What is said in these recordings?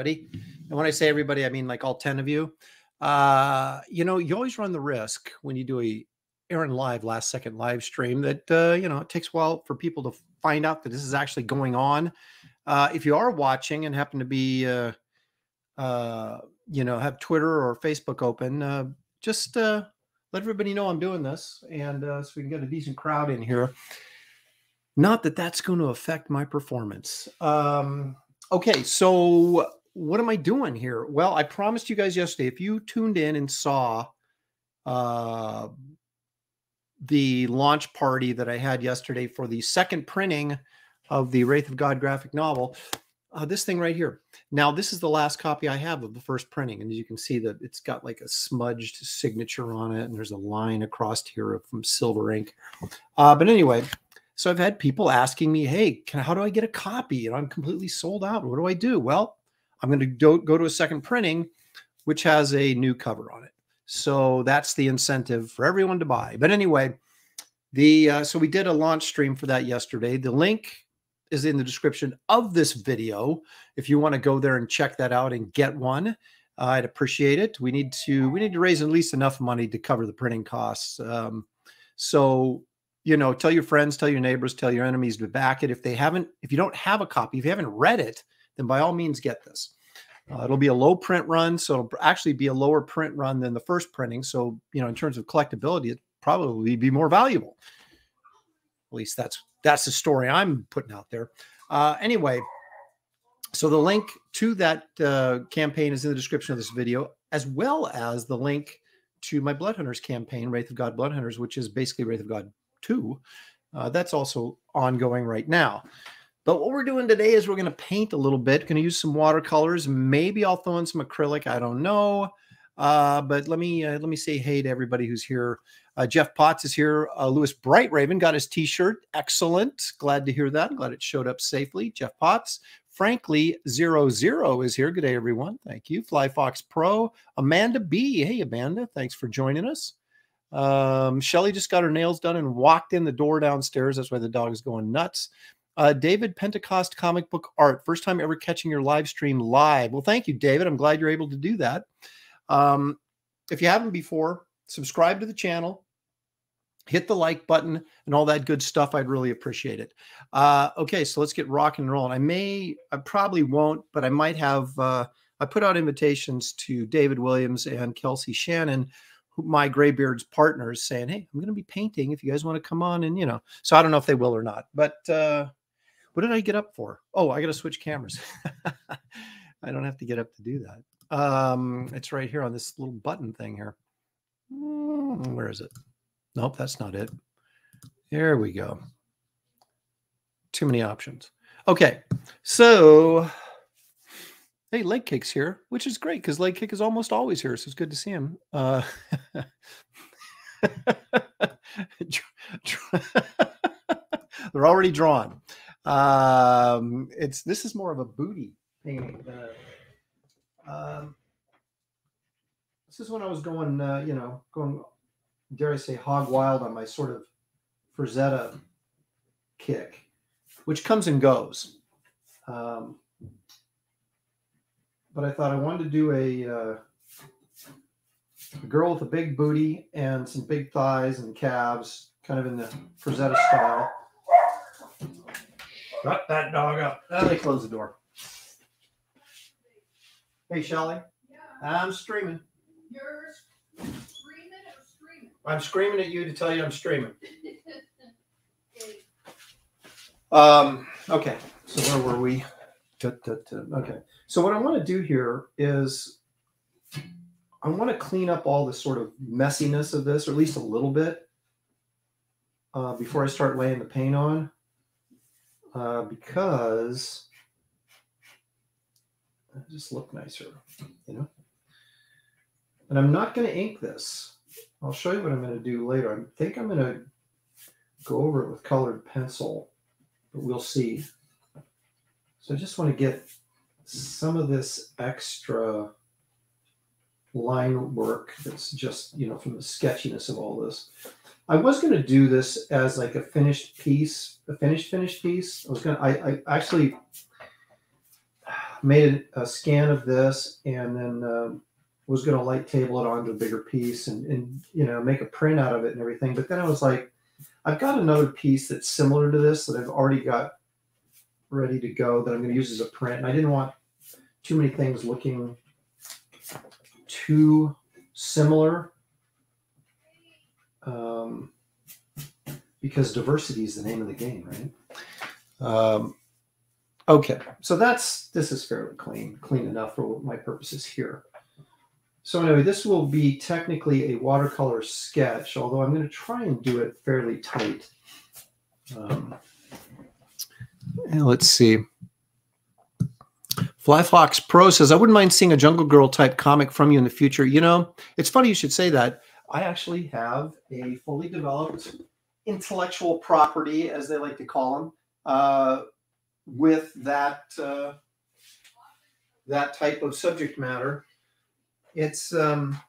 Everybody. And when I say everybody, I mean like all 10 of you. Uh, you know, you always run the risk when you do a Aaron live last second live stream that, uh, you know, it takes a while for people to find out that this is actually going on. Uh, if you are watching and happen to be, uh, uh, you know, have Twitter or Facebook open, uh, just uh, let everybody know I'm doing this and uh, so we can get a decent crowd in here. Not that that's going to affect my performance. Um, okay, so what am I doing here? Well, I promised you guys yesterday if you tuned in and saw uh, the launch party that I had yesterday for the second printing of the Wraith of God graphic novel, uh, this thing right here. Now, this is the last copy I have of the first printing. And as you can see that it's got like a smudged signature on it. And there's a line across here from silver ink. Uh, but anyway, so I've had people asking me, hey, can, how do I get a copy? And I'm completely sold out. What do I do? Well, I'm going to go, go to a second printing, which has a new cover on it. So that's the incentive for everyone to buy. But anyway, the uh, so we did a launch stream for that yesterday. The link is in the description of this video. If you want to go there and check that out and get one, uh, I'd appreciate it. We need to we need to raise at least enough money to cover the printing costs. Um, so you know, tell your friends, tell your neighbors, tell your enemies to back it. If they haven't, if you don't have a copy, if you haven't read it, then by all means get this. Uh, it'll be a low print run, so it'll actually be a lower print run than the first printing. So, you know, in terms of collectability, it probably be more valuable. At least that's that's the story I'm putting out there. Uh, anyway, so the link to that uh, campaign is in the description of this video, as well as the link to my Blood Hunters campaign, Wraith of God Blood Hunters, which is basically Wraith of God two. Uh, that's also ongoing right now. But what we're doing today is we're going to paint a little bit. Going to use some watercolors. Maybe I'll throw in some acrylic. I don't know. Uh, but let me uh, let me say hey to everybody who's here. Uh, Jeff Potts is here. Uh, Lewis Bright Raven got his T-shirt. Excellent. Glad to hear that. Glad it showed up safely. Jeff Potts. Frankly, zero zero is here. Good day, everyone. Thank you. Fly Fox Pro. Amanda B. Hey, Amanda. Thanks for joining us. Um, Shelly just got her nails done and walked in the door downstairs. That's why the dog is going nuts. Uh, David Pentecost comic book art. First time ever catching your live stream live. Well, thank you, David. I'm glad you're able to do that. Um, if you haven't before, subscribe to the channel, hit the like button, and all that good stuff. I'd really appreciate it. Uh, okay, so let's get rock and rolling. I may, I probably won't, but I might have. Uh, I put out invitations to David Williams and Kelsey Shannon my graybeards partners saying hey i'm going to be painting if you guys want to come on and you know so i don't know if they will or not but uh what did i get up for? Oh i got to switch cameras. I don't have to get up to do that. Um it's right here on this little button thing here. Mm, where is it? Nope that's not it. There we go. Too many options. Okay so Hey, Leg Kick's here, which is great because Leg Kick is almost always here, so it's good to see him. Uh, they're already drawn. Um, it's this is more of a booty painting. um, this is when I was going, uh, you know, going, dare I say, hog wild on my sort of Frazetta kick, which comes and goes. Um, but I thought I wanted to do a, uh, a girl with a big booty and some big thighs and calves, kind of in the Frazetta style. Shut that dog up. Now they close the door. Hey, Shelly. Yeah. I'm streaming. You're screaming or screaming? I'm screaming at you to tell you I'm streaming. um, okay, so where were we? Okay. So what I want to do here is I want to clean up all the sort of messiness of this, or at least a little bit, uh, before I start laying the paint on, uh, because it just look nicer, you know. And I'm not going to ink this. I'll show you what I'm going to do later. I think I'm going to go over it with colored pencil, but we'll see. So I just want to get some of this extra line work that's just, you know, from the sketchiness of all this. I was going to do this as like a finished piece, a finished, finished piece. I was going to, I, I actually, made a, scan of this and then uh, was going to light table it onto a bigger piece and, and you know make a print out of it and everything. But then I was like, I've got another piece that's similar to this that I've already got ready to go that I'm going to use as a print. And I didn't want too many things looking too similar um, because diversity is the name of the game, right? Um, okay, so that's this is fairly clean, clean enough for my purposes here. So anyway, this will be technically a watercolor sketch, although I'm going to try and do it fairly tight. Um, and let's see. Flyfox Pro says, I wouldn't mind seeing a Jungle Girl type comic from you in the future. You know, it's funny you should say that. I actually have a fully developed intellectual property, as they like to call them, uh, with that uh, that type of subject matter. It's um,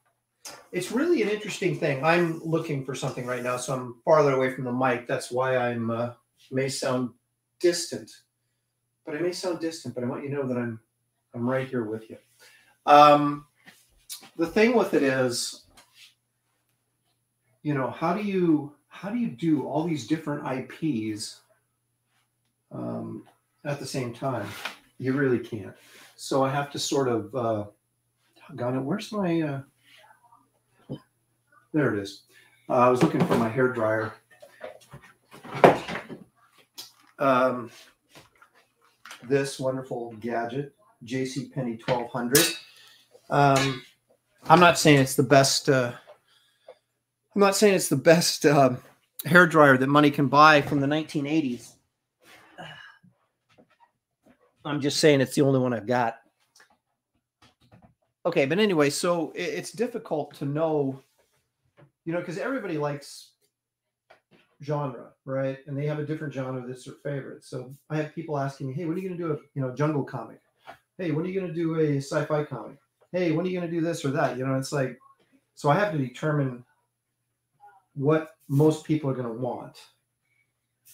it's really an interesting thing. I'm looking for something right now, so I'm farther away from the mic. That's why I'm uh, may sound distant, but I may sound distant. But I want you to know that I'm I'm right here with you. Um, the thing with it is, you know, how do you how do you do all these different IPs um, at the same time? You really can't. So I have to sort of, uh, it. Where's my? Uh, there it is. Uh, I was looking for my hair dryer. Um, this wonderful gadget, JC Penney 1200. Um, I'm not saying it's the best. Uh, I'm not saying it's the best uh, hair dryer that money can buy from the 1980s. I'm just saying it's the only one I've got. Okay, but anyway, so it's difficult to know, you know, because everybody likes genre, right? And they have a different genre that's their favorite. So I have people asking me, "Hey, when are you going to do a you know jungle comic? Hey, when are you going to do a sci-fi comic? Hey, when are you going to do this or that?" You know, it's like, so I have to determine what most people are going to want,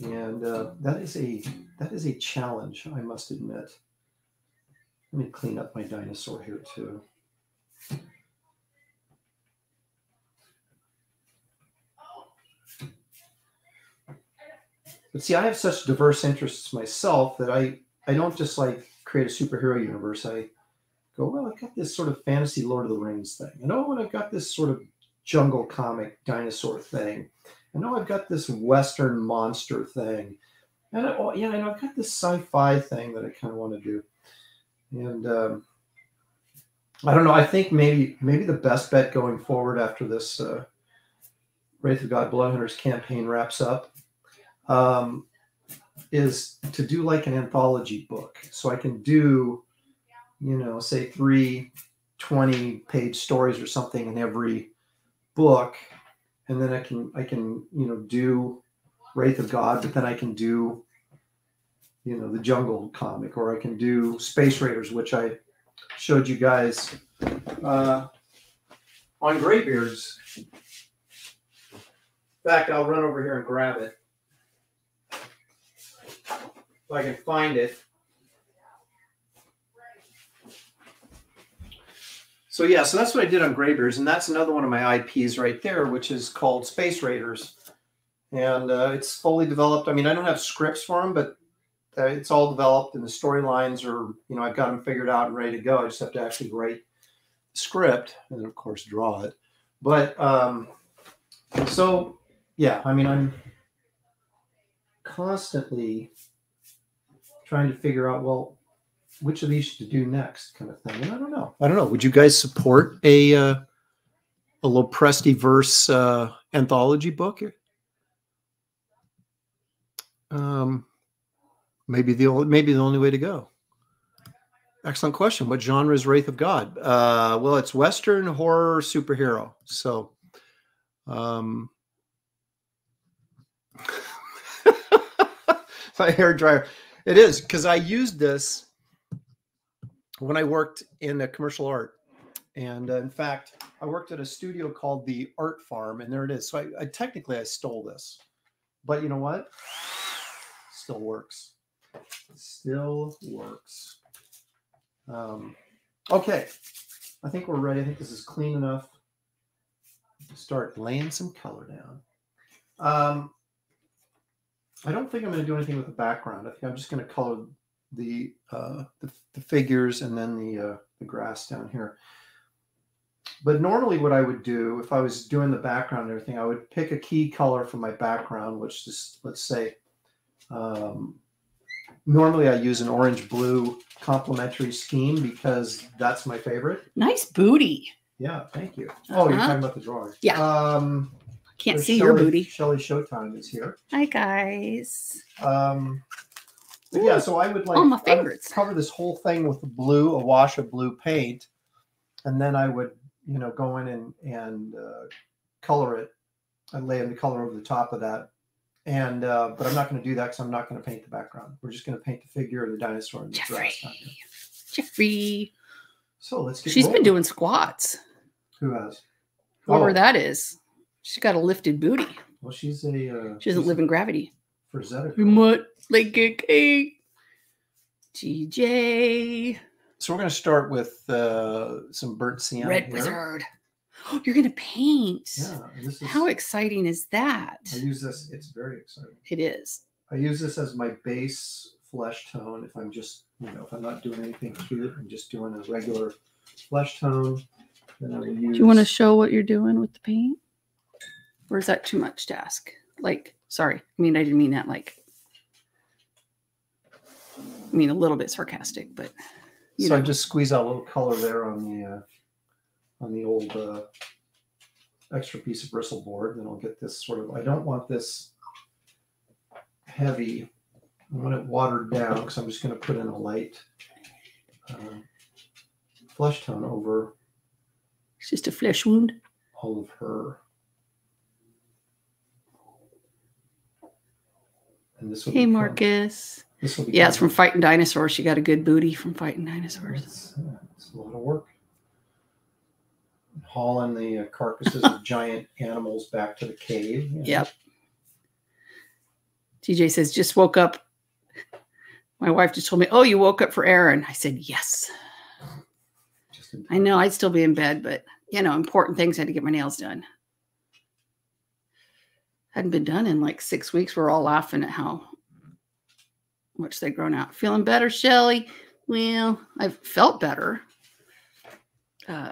and uh, that is a that is a challenge, I must admit. Let me clean up my dinosaur here too. But see, I have such diverse interests myself that I I don't just like create a superhero universe. I go, well, I've got this sort of fantasy Lord of the Rings thing. And oh, and I've got this sort of jungle comic dinosaur thing. I know I've got this Western monster thing. And I, oh, yeah, and I've got this sci-fi thing that I kind of want to do. And um, I don't know. I think maybe maybe the best bet going forward after this uh, Wraith of God Blood Hunters campaign wraps up um, is to do like an anthology book. So I can do, you know, say three 20 page stories or something in every book and then i can i can you know do wraith of god but then i can do you know the jungle comic or i can do space raiders which i showed you guys uh, on graybeards in fact i'll run over here and grab it. If i can find it So yeah, so that's what I did on Graybeards, and that's another one of my IPs right there, which is called Space Raiders, and uh, it's fully developed. I mean, I don't have scripts for them, but uh, it's all developed, and the storylines are, you know, I've got them figured out and ready to go. I just have to actually write the script and of course draw it. But um, so yeah, I mean, I'm constantly trying to figure out well which of these to do next, kind of thing. And I don't know. I don't know. Would you guys support a uh, a Lopresti verse uh, anthology book? Um, maybe the only, maybe the only way to go. Excellent question. What genre is Wraith of God? Uh, well, it's Western horror superhero. So, um, my hair dryer. It is because I used this when I worked in a commercial art. And uh, in fact, I worked at a studio called the Art Farm, and there it is. So I, I technically I stole this, but you know what? Still works. Still works. Um, okay, I think we're ready. I think this is clean enough to start laying some color down. Um, I don't think I'm going to do anything with the background. I think I'm just going to color the, uh, the, the figures and then the uh, the grass down here. But normally, what I would do if I was doing the background and everything, I would pick a key color for my background, which is let's say. Um, normally, I use an orange blue complementary scheme because that's my favorite. Nice booty. Yeah, thank you. Oh, you're Uh-huh. talking about the drawing. Yeah. Um, Can't see your booty. Shelley Showtime is here. Hi guys. Um, yeah, so I would like my favorites. cover this whole thing with blue, a wash of blue paint, and then I would, you know, go in and and uh, color it. I lay in the color over the top of that, and uh, but I'm not going to do that because I'm not going to paint the background. We're just going to paint the figure of the dinosaur and the Jeffrey. Jeffrey. So let's get. She's been doing squats. Who has? Whoever Oh, that is. She's got a lifted booty. Well, she's a. Uh, She doesn't live in gravity. Frazetta You girl. mutt like a cake. TJ. So we're going to start with uh, some burnt sienna. Red here. Wizard. You're gonna paint. Yeah, this is How exciting is that? I use this. It's very exciting. It is. I use this as my base flesh tone. If I'm just, you know, if I'm not doing anything cute, I'm just doing a regular flesh tone. Then I will use. Do you want to show what you're doing with the paint? Or is that too much to ask? Like, sorry. I mean, I didn't mean that like I mean a little bit sarcastic, but you So I just squeeze out a little color there on the uh, on the old uh, extra piece of Bristol board. Then I'll get this sort of. I don't want this heavy. I want it watered down because I'm just going to put in a light uh, flesh tone over it's just a flesh wound. all of her. And this will Hey Marcus. This will be Yeah, it's from fighting dinosaurs. She got a good booty from fighting dinosaurs. It's, uh, it's a lot of work. Hauling the uh, carcasses of giant animals back to the cave. you know. Yep. TJ says, just woke up. My wife just told me, Oh, you woke up for Aaron. I said, Yes. I know I'd still be in bed, but you know, important things I had to get my nails done. Hadn't been done in like six weeks. We're all laughing at how much they've grown out. Feeling better, Shelly? Well, I've felt better. Uh,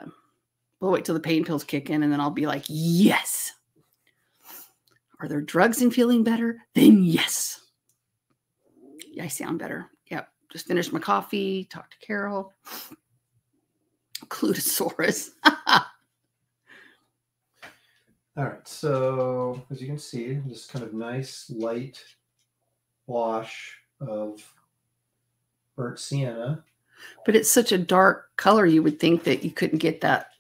we'll wait till the pain pills kick in and then I'll be like, yes. Are there drugs in feeling better? Then yes. I sound better. Yep. Just finished my coffee, talked to Carol. Clutosaurus. All right. So as you can see, this kind of nice light wash of burnt sienna. but it's such a dark color, you would think that you couldn't get that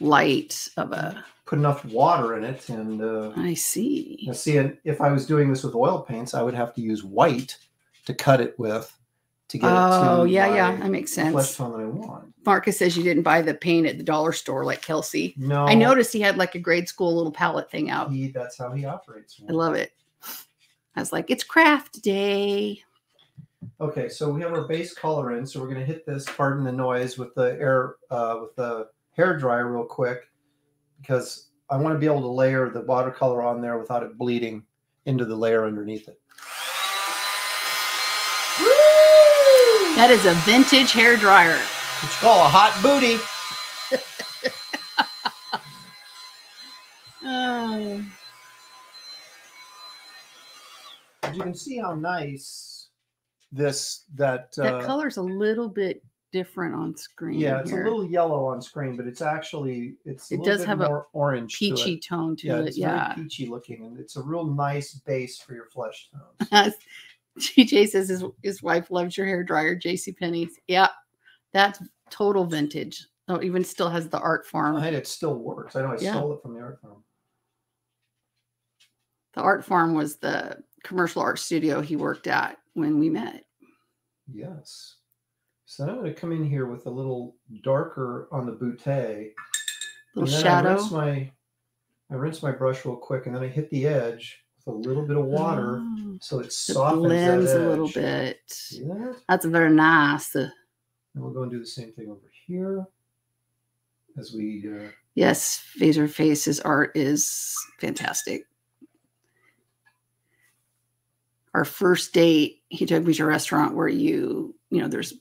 light of a. Put enough water in it, and uh, I see. see, and if I was doing this with oil paints, I would have to use white to cut it with to get it Oh, to yeah, yeah. That makes flesh sense. tone that I want. Marcus says you didn't buy the paint at the dollar store like Kelsey. No, I noticed he had like a grade school little palette thing out. He, that's how he operates. I love it. I was like, it's craft day. Okay, so we have our base color in, so we're going to hit this. Pardon the noise with the air uh, with the hair dryer real quick because I want to be able to layer the watercolor on there without it bleeding into the layer underneath it. That is a vintage hair dryer. What you call a hot booty? Oh. You can see how nice this that. That Uh, color's a little bit different on screen. yeah, it's here. a little yellow on screen, but it's actually it's. It does have a more orange. to it. peachy tone to Yeah, it. it's Yeah. very peachy looking, and it's a real nice base for your flesh tones. TJ says his, his wife loves your hair dryer, JC Penney's. Yeah, that's total vintage. Oh, even still has the art farm. And it still works. I know I Yeah. stole it from the art farm. The art farm was the commercial art studio he worked at when we met. Yes. So then I'm going to come in here with a little darker on the boutte. Little then I shadow. rinse my I rinse my brush real quick, and then I hit the edge a little bit of water, Oh, so it it softens blends a little bit. See that? That's very nice. Uh, And we'll go and do the same thing over here as we. Uh, Yes, Phaser Face's art is fantastic. Our first date, he took me to a restaurant where you, you know, there's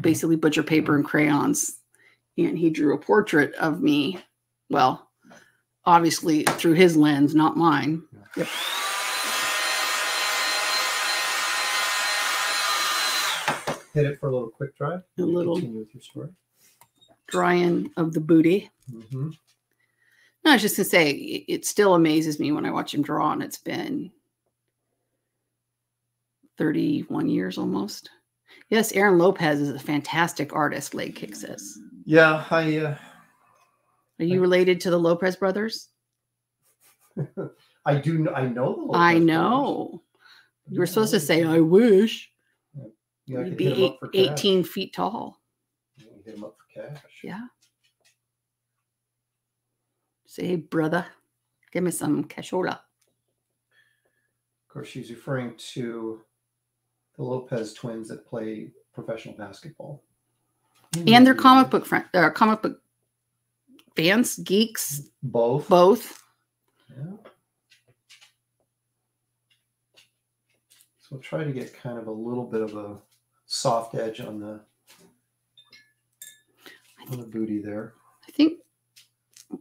basically butcher paper and crayons, and he drew a portrait of me. Well, obviously through his lens, not mine. Yep. Hit it for a little quick dry. A little Continue with your story. drying of the booty. hmm No, I was just gonna say it, it still amazes me when I watch him draw, and it's been 31 years almost. Yes, Aaron Lopez is a fantastic artist, Leg Kick says. Yeah, I. Uh, Are you related to the Lopez brothers? I do. I know the. Lopez I brothers. know. You were supposed to say. I wish. Yeah, I You'd be eight, up for cash. 18 feet tall. Yeah, we hit 'em up for cash. Yeah. Say, hey, brother, give me some cashola. Of course, she's referring to the Lopez twins that play professional basketball. And they're comic book friend, uh, comic book fans, geeks, Both. both. Yeah. So we'll try to get kind of a little bit of a soft edge on the on the booty there. I think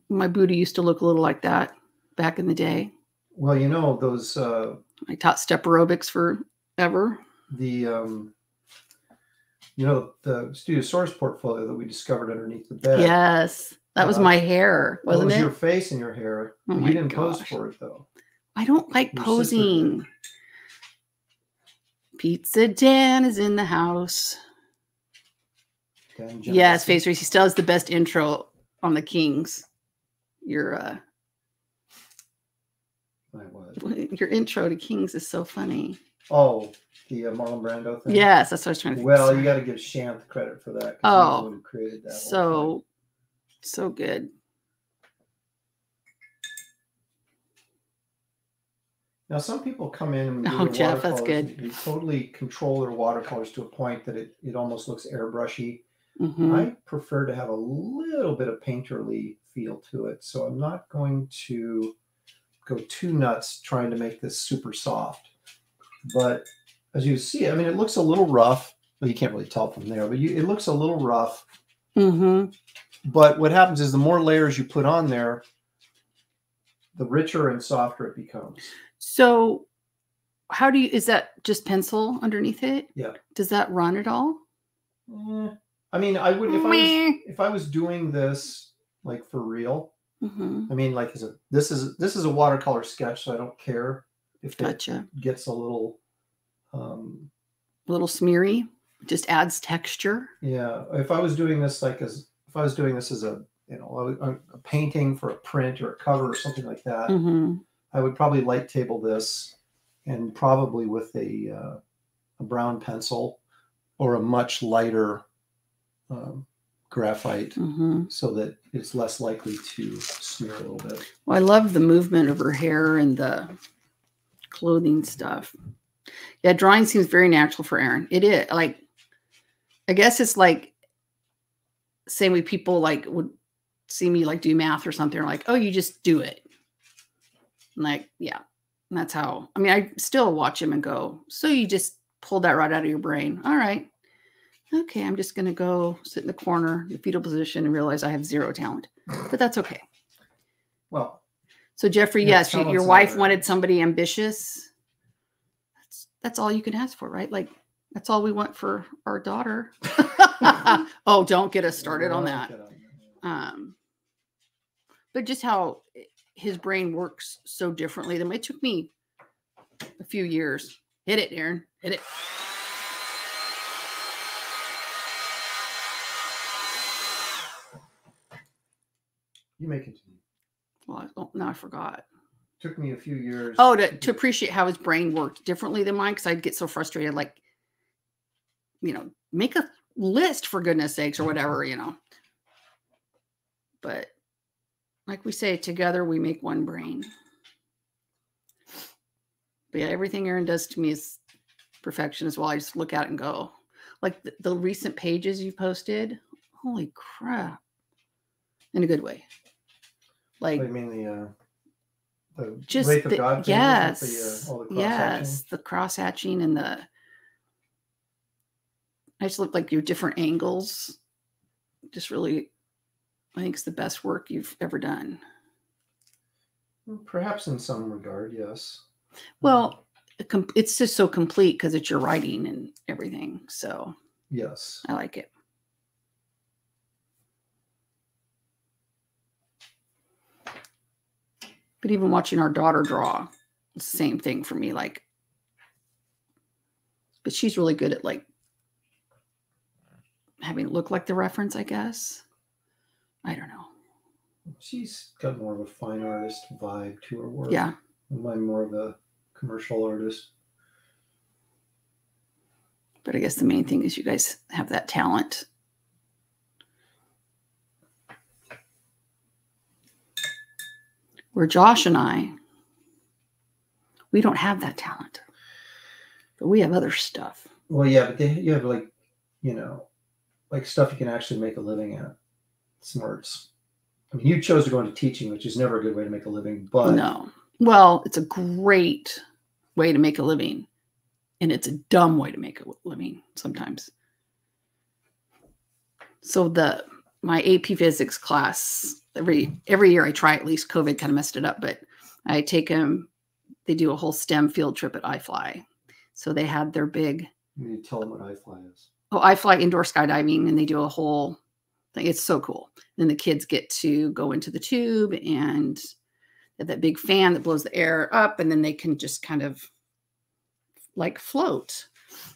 my booty used to look a little like that back in the day. Well, you know those uh, I taught step aerobics forever. the um, you know the Studio Source portfolio that we discovered underneath the bed. Yes, that was Uh, my hair, wasn't it was it? your face and your hair. Oh you didn't pose for it though. I don't like Your sister posing. Pizza Dan is in the house. Yes, Face Race. He still has the best intro on the Kings. Your uh, your intro to Kings is so funny. Oh, the uh, Marlon Brando thing. Yes, that's what I was trying to. Well, you got to give Shanth credit for that. 'cause he's the Oh, created that. so so good. Now, some people come in and Oh, Jeff, that's good. They totally control their watercolors to a point that it, it almost looks airbrushy. Mhm. I prefer to have a little bit of painterly feel to it. So I'm not going to go too nuts trying to make this super soft. But as you see, I mean, it looks a little rough. Well, you can't really tell from there, but you, it looks a little rough. Mm-hmm. But what happens is the more layers you put on there, the richer and softer it becomes. So, how do you? Is that just pencil underneath it? Yeah. Does that run at all? Eh, I mean, I would if I was if I was doing this like for real. hmm I mean, like, is it this is this is a watercolor sketch, so I don't care if it gets a little. Um, A little smeary. Just adds texture. yeah, if I was doing this like as if I was doing this as a you know a, a painting for a print or a cover or something like that, hmm I would probably light table this, and probably with a uh, a brown pencil or a much lighter um, graphite, hmm so that it's less likely to smear a little bit. Well, I love the movement of her hair and the clothing stuff. Yeah, drawing seems very natural for Aaron. It is like, I guess it's like same way people like would see me like do math or something, or like, oh, you just do it. Like, yeah, that's how. I mean, I still watch him and go, so you just pulled that right out of your brain. All right, okay, I'm just gonna go sit in the corner, the fetal position, and realize I have zero talent, but that's okay. Well, So Jeffrey, yes, you, your wife wanted somebody ambitious. That's that's all you can ask for, right? Like that's all we want for our daughter. oh, don't get us started on that. on that. Um, but just how his brain works so differently than it took me a few years. Hit it, Aaron. Hit it. You may continue. Well, I- oh, no, I forgot. Took me a few years. Oh, to, to appreciate how his brain worked differently than mine, because I'd get so frustrated, like, you know, make a list for goodness sakes or whatever, you know. But like we say, together we make one brain. But yeah, everything Aaron does to me is perfection as well. I just look at it and go, like the, the recent pages you posted. Holy crap! In a good way. Like I mean the uh, the just the- God yes, the, uh, all the yes, the cross hatching and the. I just look like your different angles. Just really, I think it's the best work you've ever done. Perhaps in some regard, yes. Well, it's just so complete because it's your writing and everything. So Yes. I like it. But even watching our daughter draw, same thing for me. Like, but she's really good at like having it look like the reference, I guess. I don't know. She's got more of a fine artist vibe to her work. Yeah. I'm more of a commercial artist. But I guess the main thing is you guys have that talent. Where Josh and I, we don't have that talent, but we have other stuff. Well, yeah, but they, you have like, you know, like stuff you can actually make a living at. Smarts. I mean, you chose to go into teaching, which is never a good way to make a living, but no. Well, it's a great way to make a living, and it's a dumb way to make a living sometimes. So the my AP physics class every every year I try at least COVID kind of messed it up, but I take them. They do a whole STEM field trip at iFly, so they had their big you tell them what iFly is. oh iFly indoor skydiving, and they do a whole thing. It's so cool. Then the kids get to go into the tube and that big fan that blows the air up, and then they can just kind of like float.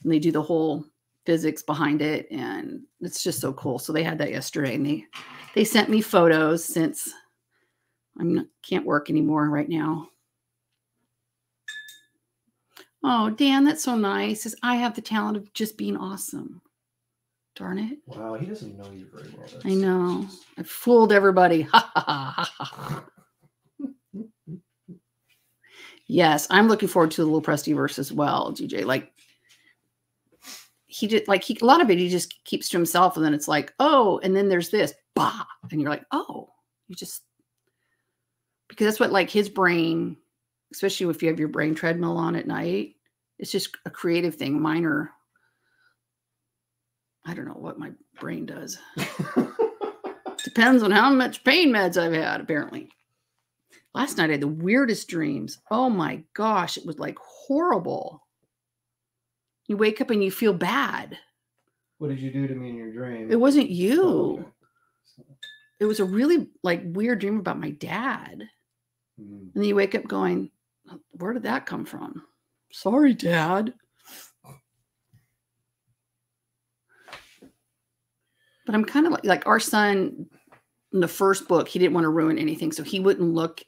And they do the whole physics behind it, and it's just so cool. So they had that yesterday, and they they sent me photos since I'm not, can't work anymore right now. Oh, Dan, that's so nice. Says I have the talent of just being awesome. Darn it. Wow, he doesn't know you very well. I know. I fooled everybody. Ha, ha, ha, ha, ha. yes, I'm looking forward to the Lopresti verse as well, DJ. Like he did like he a lot of it he just keeps to himself and then it's like, oh, and then there's this, bah, and you're like, oh, you just because that's what like his brain, especially if you have your brain treadmill on at night, it's just a creative thing. Mine are I don't know what my brain does. Depends on how much pain meds I've had, apparently. Last night I had the weirdest dreams. Oh my gosh, it was like horrible. You wake up and you feel bad. what did you do to me in your dream? It wasn't Oh, you. okay. It was a really like weird dream about my dad. Hmm. And then you wake up going, Where did that come from? Sorry, dad. But I'm kind of like like our son in the first book, he didn't want to ruin anything. So he wouldn't look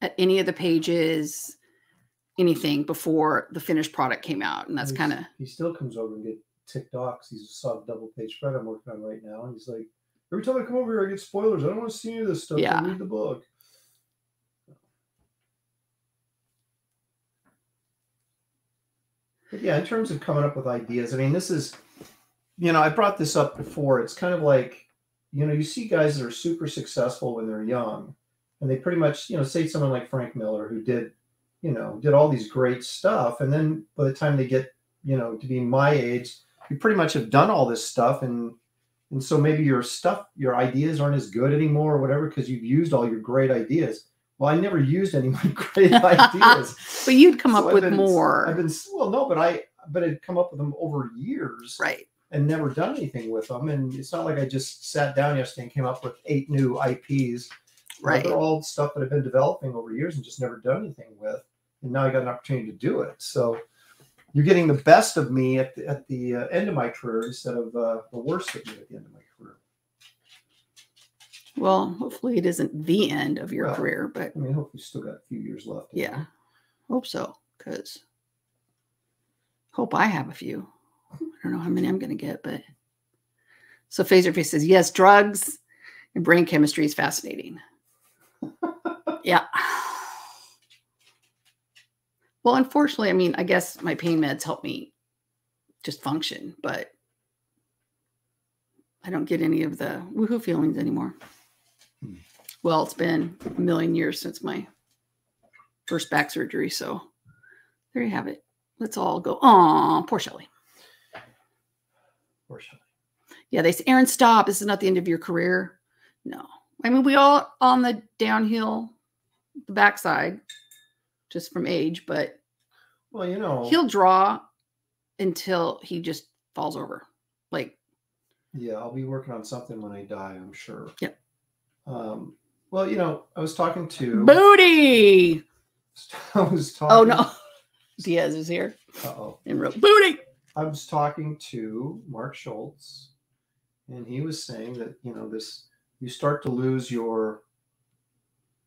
at any of the pages, anything before the finished product came out. And that's kind of He still comes over and get ticked TikToks. He's saw a double page spread I'm working on right now, and he's like, every time I come over here, I get spoilers. I don't want to see any of this stuff. Yeah. Read the book. But yeah, in terms of coming up with ideas, I mean, this is, you know, I brought this up before. It's kind of like, you know, you see guys that are super successful when they're young, and they pretty much, you know, say someone like Frank Miller who did, you know, did all these great stuff, and then by the time they get, you know, to be my age, you pretty much have done all this stuff, and and so maybe your stuff, your ideas aren't as good anymore or whatever because you've used all your great ideas. Well, I never used any of my great ideas. but you'd come So up I've with been- more. I've been well, no, but I but I'd come up with them over years right. And never done anything with them. And it's not like I just sat down yesterday and came up with eight new IPs. Right. They're all stuff that I've been developing over years and just never done anything with. And now I got an opportunity to do it. So you're getting the best of me at the, at the uh, end of my career instead of uh, the worst of me at the end of my career. Well, hopefully it isn't the end of your Well, career, but I mean, hopefully, you still got a few years left. yeah, hope so. Because hope I have a few. I don't know how many I'm going to get, but so Phaserface says yes, drugs and brain chemistry is fascinating. yeah. Well, unfortunately, I mean, I guess my pain meds help me just function, but I don't get any of the woohoo feelings anymore. Hmm. Well, it's been a million years since my first back surgery, so there you have it. Let's all go. Oh, poor Shelly. Shelley. Yeah, they say, Aaron, stop. This is not the end of your career. No. I mean, we all on the downhill, the backside, just from age, but Well, you know, he'll draw until he just falls over. Like, yeah, I'll be working on something when I die. I'm sure. Yep. Um, well, you know, I was talking to. booty. I was talking. Oh, no. Diaz is here Uh-oh. and wrote booty. I was talking to Mark Schultz, and he was saying that you know this you start to lose your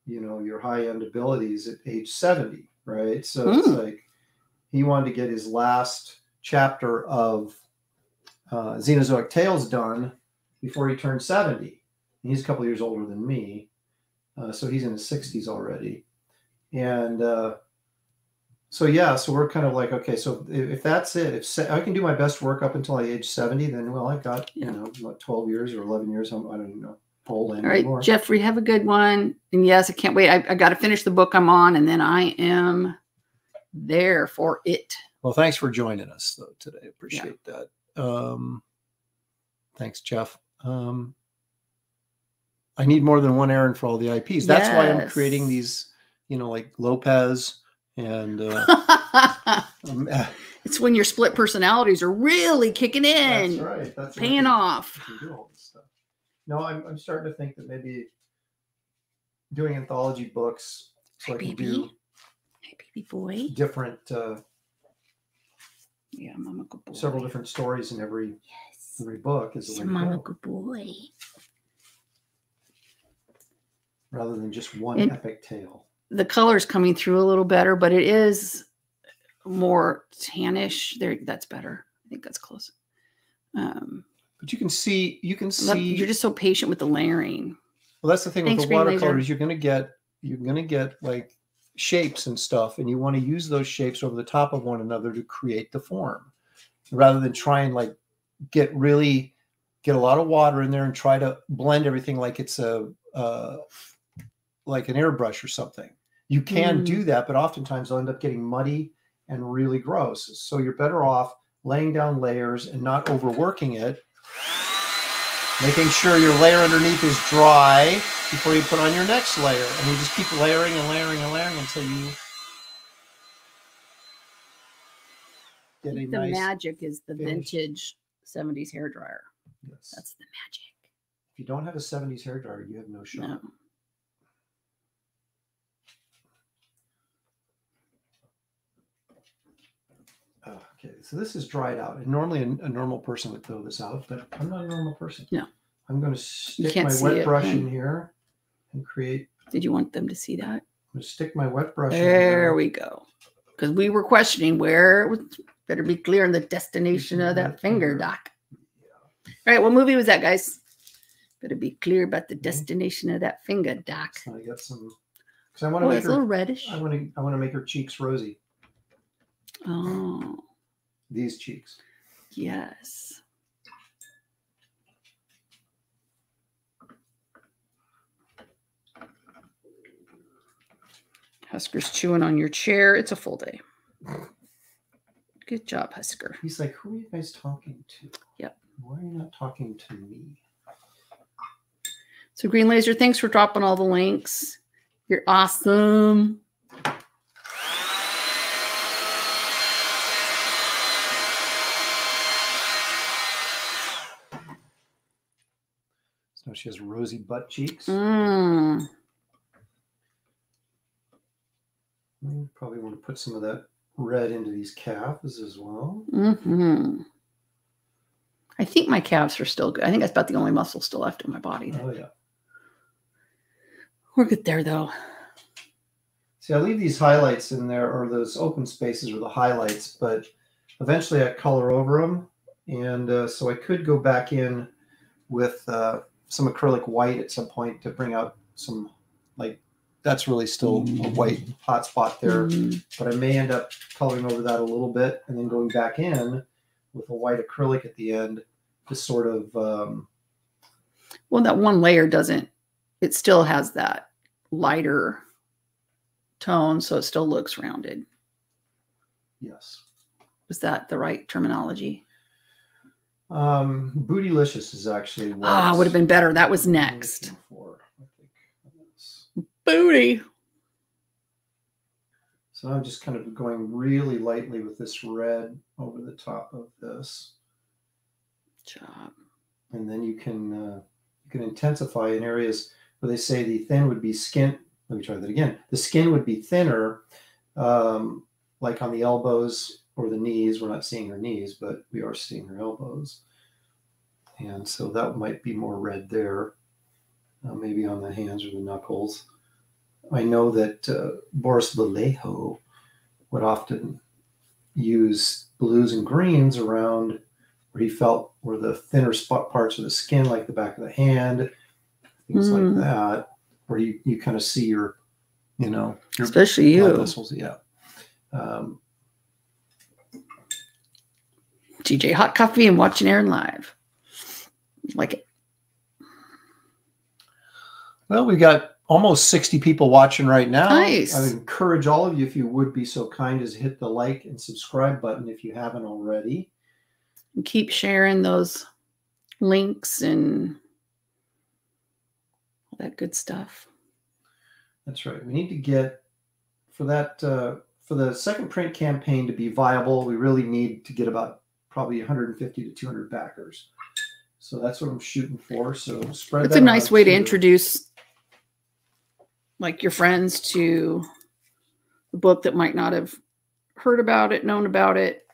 you know your high end abilities at age 70, right? So it's Mm. like he wanted to get his last chapter of uh, Xenozoic Tales done before he turned 70. And he's a couple years older than me, uh, so he's in his 60s already, and. Uh, so yeah, so we're kind of like, okay, so if, if that's it, if se- I can do my best work up until I age seventy, then well, I've got Yeah. you know what, twelve years or eleven years. I'm, I don't even know old All right, anymore. Jeffrey, have a good one. And yes, I can't wait. I, I got to finish the book I'm on, and then I am there for it. well, thanks for joining us though today. Appreciate that. Um, thanks, Jeff. Um, I need more than one Aaron for all the IPs. That's why I'm creating these, you know, like Lopez and uh, um, it's when your split personalities are really kicking that's in, right. That's paying can- off. I can do all this stuff. No, I'm, I'm starting to think that maybe doing anthology books so Hi, I can baby. do Hey, baby boy. different uh, Yeah, mama good boy. several different stories in every Yes. every book is the He's way a mama go, good boy. rather than just one And- epic tale. The color's coming through a little better, but it is more tannish. There, that's better. I think that's close. Um, But you can see you can see you're just so patient with the layering. well that's the thing Thanks, with the watercolors you're gonna get you're gonna get like shapes and stuff and you want to use those shapes over the top of one another to create the form rather than try and like get really get a lot of water in there and try to blend everything like it's a uh, like an airbrush or something you can Mm. do that but oftentimes they'll end up getting muddy and really gross so you're better off laying down layers and not overworking it making sure your layer underneath is dry before you put on your next layer and you just keep layering and layering and layering until you get a the nice magic is the finish. vintage 70s hair dryer. yes. That's the magic. if you don't have a 70s hair dryer you have no shot No. Oh, okay, so this is dried out. And normally a, a normal person would throw this out, but I'm not a normal person. No. I'm going to stick my wet it, brush right? in here and create. Did you want them to see that? I'm going to stick my wet brush in There we go. Because we were questioning where it was better be clear on the destination of that finger, Doc. Yeah. All right, what movie was that, guys? Better be clear about the Mhm. destination of that finger, Doc. So I got some because I want to Oh, make it's a little her. reddish. I want to. I want to make her cheeks rosy. Oh, These cheeks. yes. Husker's chewing on your chair. It's a full day. Good job, Husker. He's like, who are you guys talking to? Yep. Why are you not talking to me? So, Green Laser, thanks for dropping all the links. You're awesome. She has rosy butt cheeks. Mm. Probably want to put some of that red into these calves as well. hmm I think my calves are still good. I think that's about the only muscle still left in my body. Oh yeah. We're good there, though. See, I leave these highlights in there, or those open spaces, or the highlights, but eventually I color over them, and uh, so I could go back in with uh, some acrylic white at some point to bring out some, like, that's really still a white hot spot there, but I may end up coloring over that a little bit and then going back in with a white acrylic at the end to sort of um, Well, that one layer doesn't, it still has that lighter tone, so it still looks rounded. Yes. Was that the right terminology? Um, Bootylicious is actually what Ah, would have been better. That was next. for. Booty. So I'm just kind of going really lightly with this red over the top of this. Job. and then you can uh, you can intensify in areas where they say the thin would be skin. Let me try that again. The skin would be thinner, um, like on the elbows or the knees. We're not seeing her knees, but we are seeing her elbows, and so that might be more red there. Uh, maybe on the hands or the knuckles. I know that uh, Boris Vallejo would often use blues and greens around where he felt were the thinner spot parts of the skin, like the back of the hand, things Mm. like that, where you, you kind of see your, you know, your Especially blood you. vessels. Yeah. Um, TJ Hot Coffee and watching Aaron live. Like it. well, we've got almost 60 people watching right now. Nice. I would encourage all of you, if you would be so kind as hit the like and subscribe button if you haven't already. And keep sharing those links and all that good stuff. That's right. We need to get for that uh, for the second print campaign to be viable. We really need to get about probably 150 to 200 backers. So that's what I'm shooting for. So spread. It's a nice way to introduce like your friends to the book that might not have heard about it, known about it.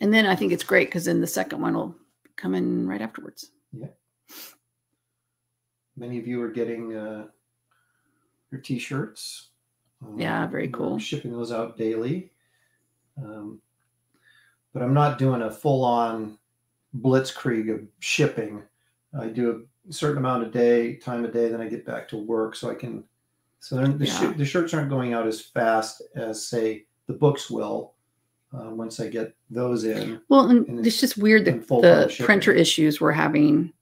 And then I think it's great because then the second one will come in right afterwards. Yeah. Many of you are getting uh, your T-shirts. Um, Yeah, very cool. Shipping those out daily. Um, but I'm not doing a full-on blitzkrieg of shipping. I do a certain amount of day, time a day, then I get back to work, so I can. So the, Yeah. shi- the shirts aren't going out as fast as say the books will. Uh, once I get those in, Well, and, And it's just weird that the printer issues we're having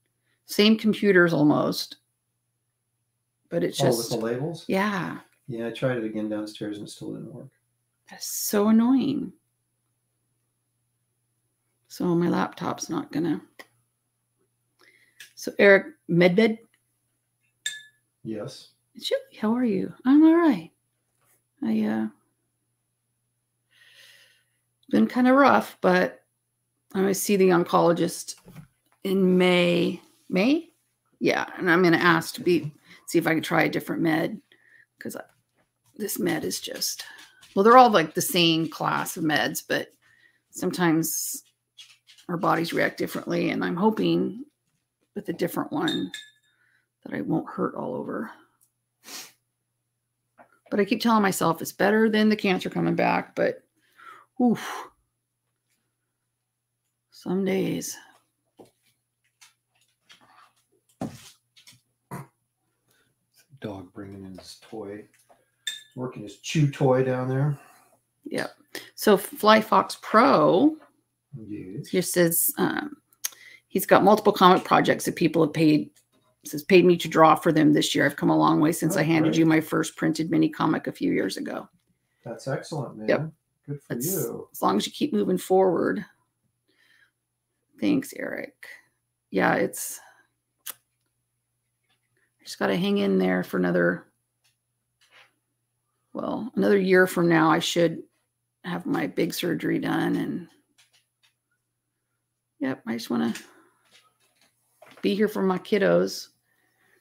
same computers almost, but it's oh, with just the labels. yeah, Yeah, I tried it again downstairs and it still didn't work. that's so annoying. So my laptop's not gonna. So Eric Medved, Yes. Julie, how are you? I'm all right. I uh been kind of rough, but I'm gonna see the oncologist in May. May? Yeah, and I'm gonna ask to be see if I can try a different med because this med is just well, they're all like the same class of meds, but sometimes our bodies react differently, and I'm hoping with a different one that I won't hurt all over. But I keep telling myself it's better than the cancer coming back, but oof. Some days. Dog bringing in his toy, working his chew toy down there. Yep. So Fly Fox Pro Yes. here says um, he's got multiple comic projects that people have paid says paid me to draw for them this year. I've come a long way since Oh, I handed great. you my first printed mini comic a few years ago. That's excellent, man. Yep. Good for That's- you. as long as you keep moving forward. Thanks, Eric. Yeah, it's I just got to hang in there for another well, another year from now I should have my big surgery done and yep, I just want to be here for my kiddos.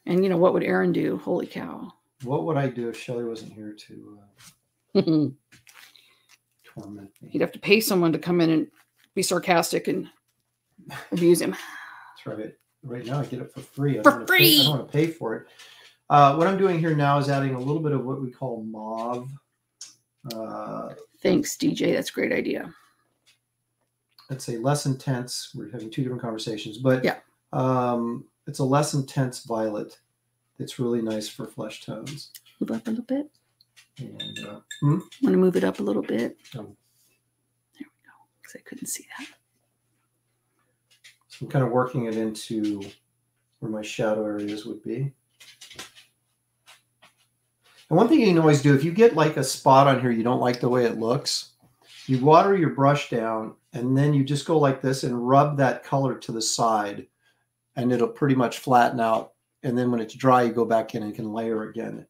And you know what would Aaron do? Holy cow. What would I do if Shelly wasn't here to uh, He'd have to pay someone to come in and be sarcastic and abuse him. That's right. Right now, I get it for free. I For don't wanna pay- I don't want to pay for it. Uh, what I'm doing here now is adding a little bit of what we call mauve. Uh, Thanks, DJ. That's a great idea. Let's say less intense. We're having two different conversations, but Yeah. um, it's a less intense violet. It's really nice for flesh tones. Move up a little bit. And uh, hmm? Want to move it up a little bit? Um, There we go. Because I couldn't see that. So I'm kind of working it into where my shadow areas would be. And one thing you can always do, if you get like a spot on here, you don't like the way it looks, you water your brush down and then you just go like this and rub that color to the side and it'll pretty much flatten out. And then when it's dry, you go back in and can layer again.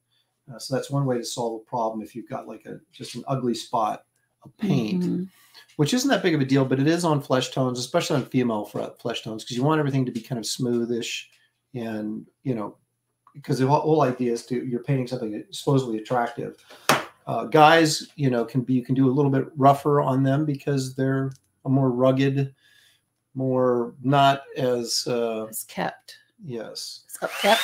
Uh, so that's one way to solve a problem if you've got like a just an ugly spot of paint, Mhm. which isn't that big of a deal, but it is on flesh tones, especially on female flesh tones, because you want everything to be kind of smoothish and you know, because the whole, idea is to you're painting something supposedly attractive. Uh, guys, you know, can be you can do a little bit rougher on them because they're a more rugged, more not as uh, It's kept. yes. It's up kept.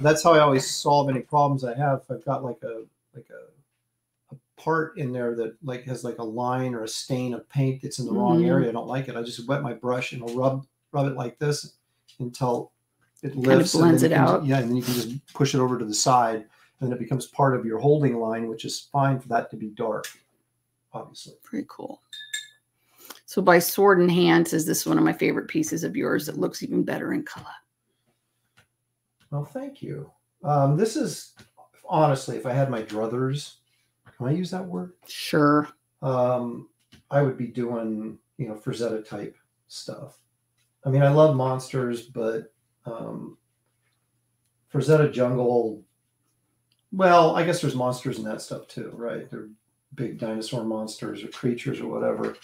that's how I always solve any problems I have. I've got like a like a, a part in there that like has like a line or a stain of paint that's in the wrong Mhm. area. I don't like it. I just wet my brush and I'll rub rub it like this until it Kind of lifts. and blends it can- out. Yeah, and then you can just push it over to the side, then it becomes part of your holding line, which is fine for that to be dark, obviously. Very cool. So by Sword in Hand is this one of my favorite pieces of yours that looks even better in color. Well, thank you. Um, this is honestly, if I had my druthers, can I use that word? Sure. um, I would be doing, you know, Frazetta type stuff. I mean, I love monsters, but um, Frazetta Jungle, well, I guess there's monsters in that stuff too, right? They're big dinosaur monsters or creatures or whatever.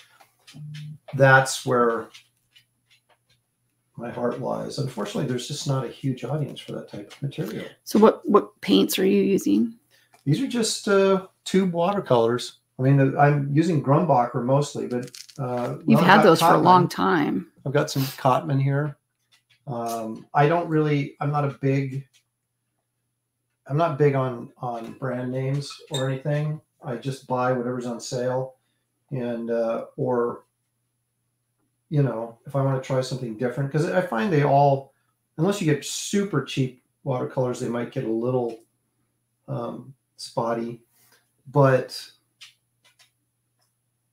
That's where my heart lies. Unfortunately, there's just not a huge audience for that type of material. So what what paints are you using? These are just uh, tube watercolors. I mean, I'm using Grumbacher mostly, but uh, You've had those for a long time. I've got some Cotman here. Um, I don't really. I'm not a big. I'm not big on on brand names or anything. I just buy whatever's on sale, and uh, or you know, if I want to try something different, because I find they all, unless you get super cheap watercolors, they might get a little um, spotty. But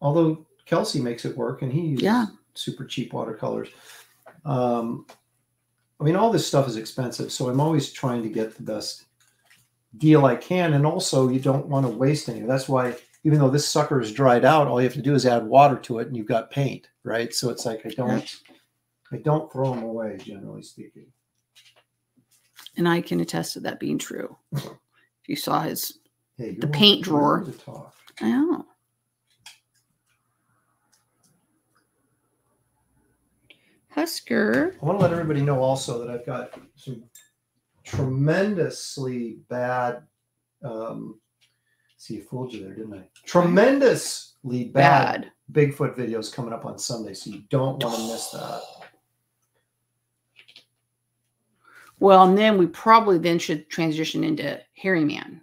although Kelsey makes it work, and he uses Yeah. super cheap watercolors. Um, I mean, all this stuff is expensive, so I'm always trying to get the best deal I can, and also you don't want to waste any. That's why, even though this sucker is dried out, all you have to do is add water to it, and you've got paint, right? So it's like I don't, I don't throw them away, generally speaking. And I can attest to that being true. If you saw his Hey, The paint drawer. I know. Husker. I want to let everybody know also that I've got some tremendously bad. Um, see, I fooled you there, didn't I? Tremendously bad, Bad. Bigfoot videos coming up on Sunday, so you don't want to miss that. Well, and then we probably then should transition into Hairy Man.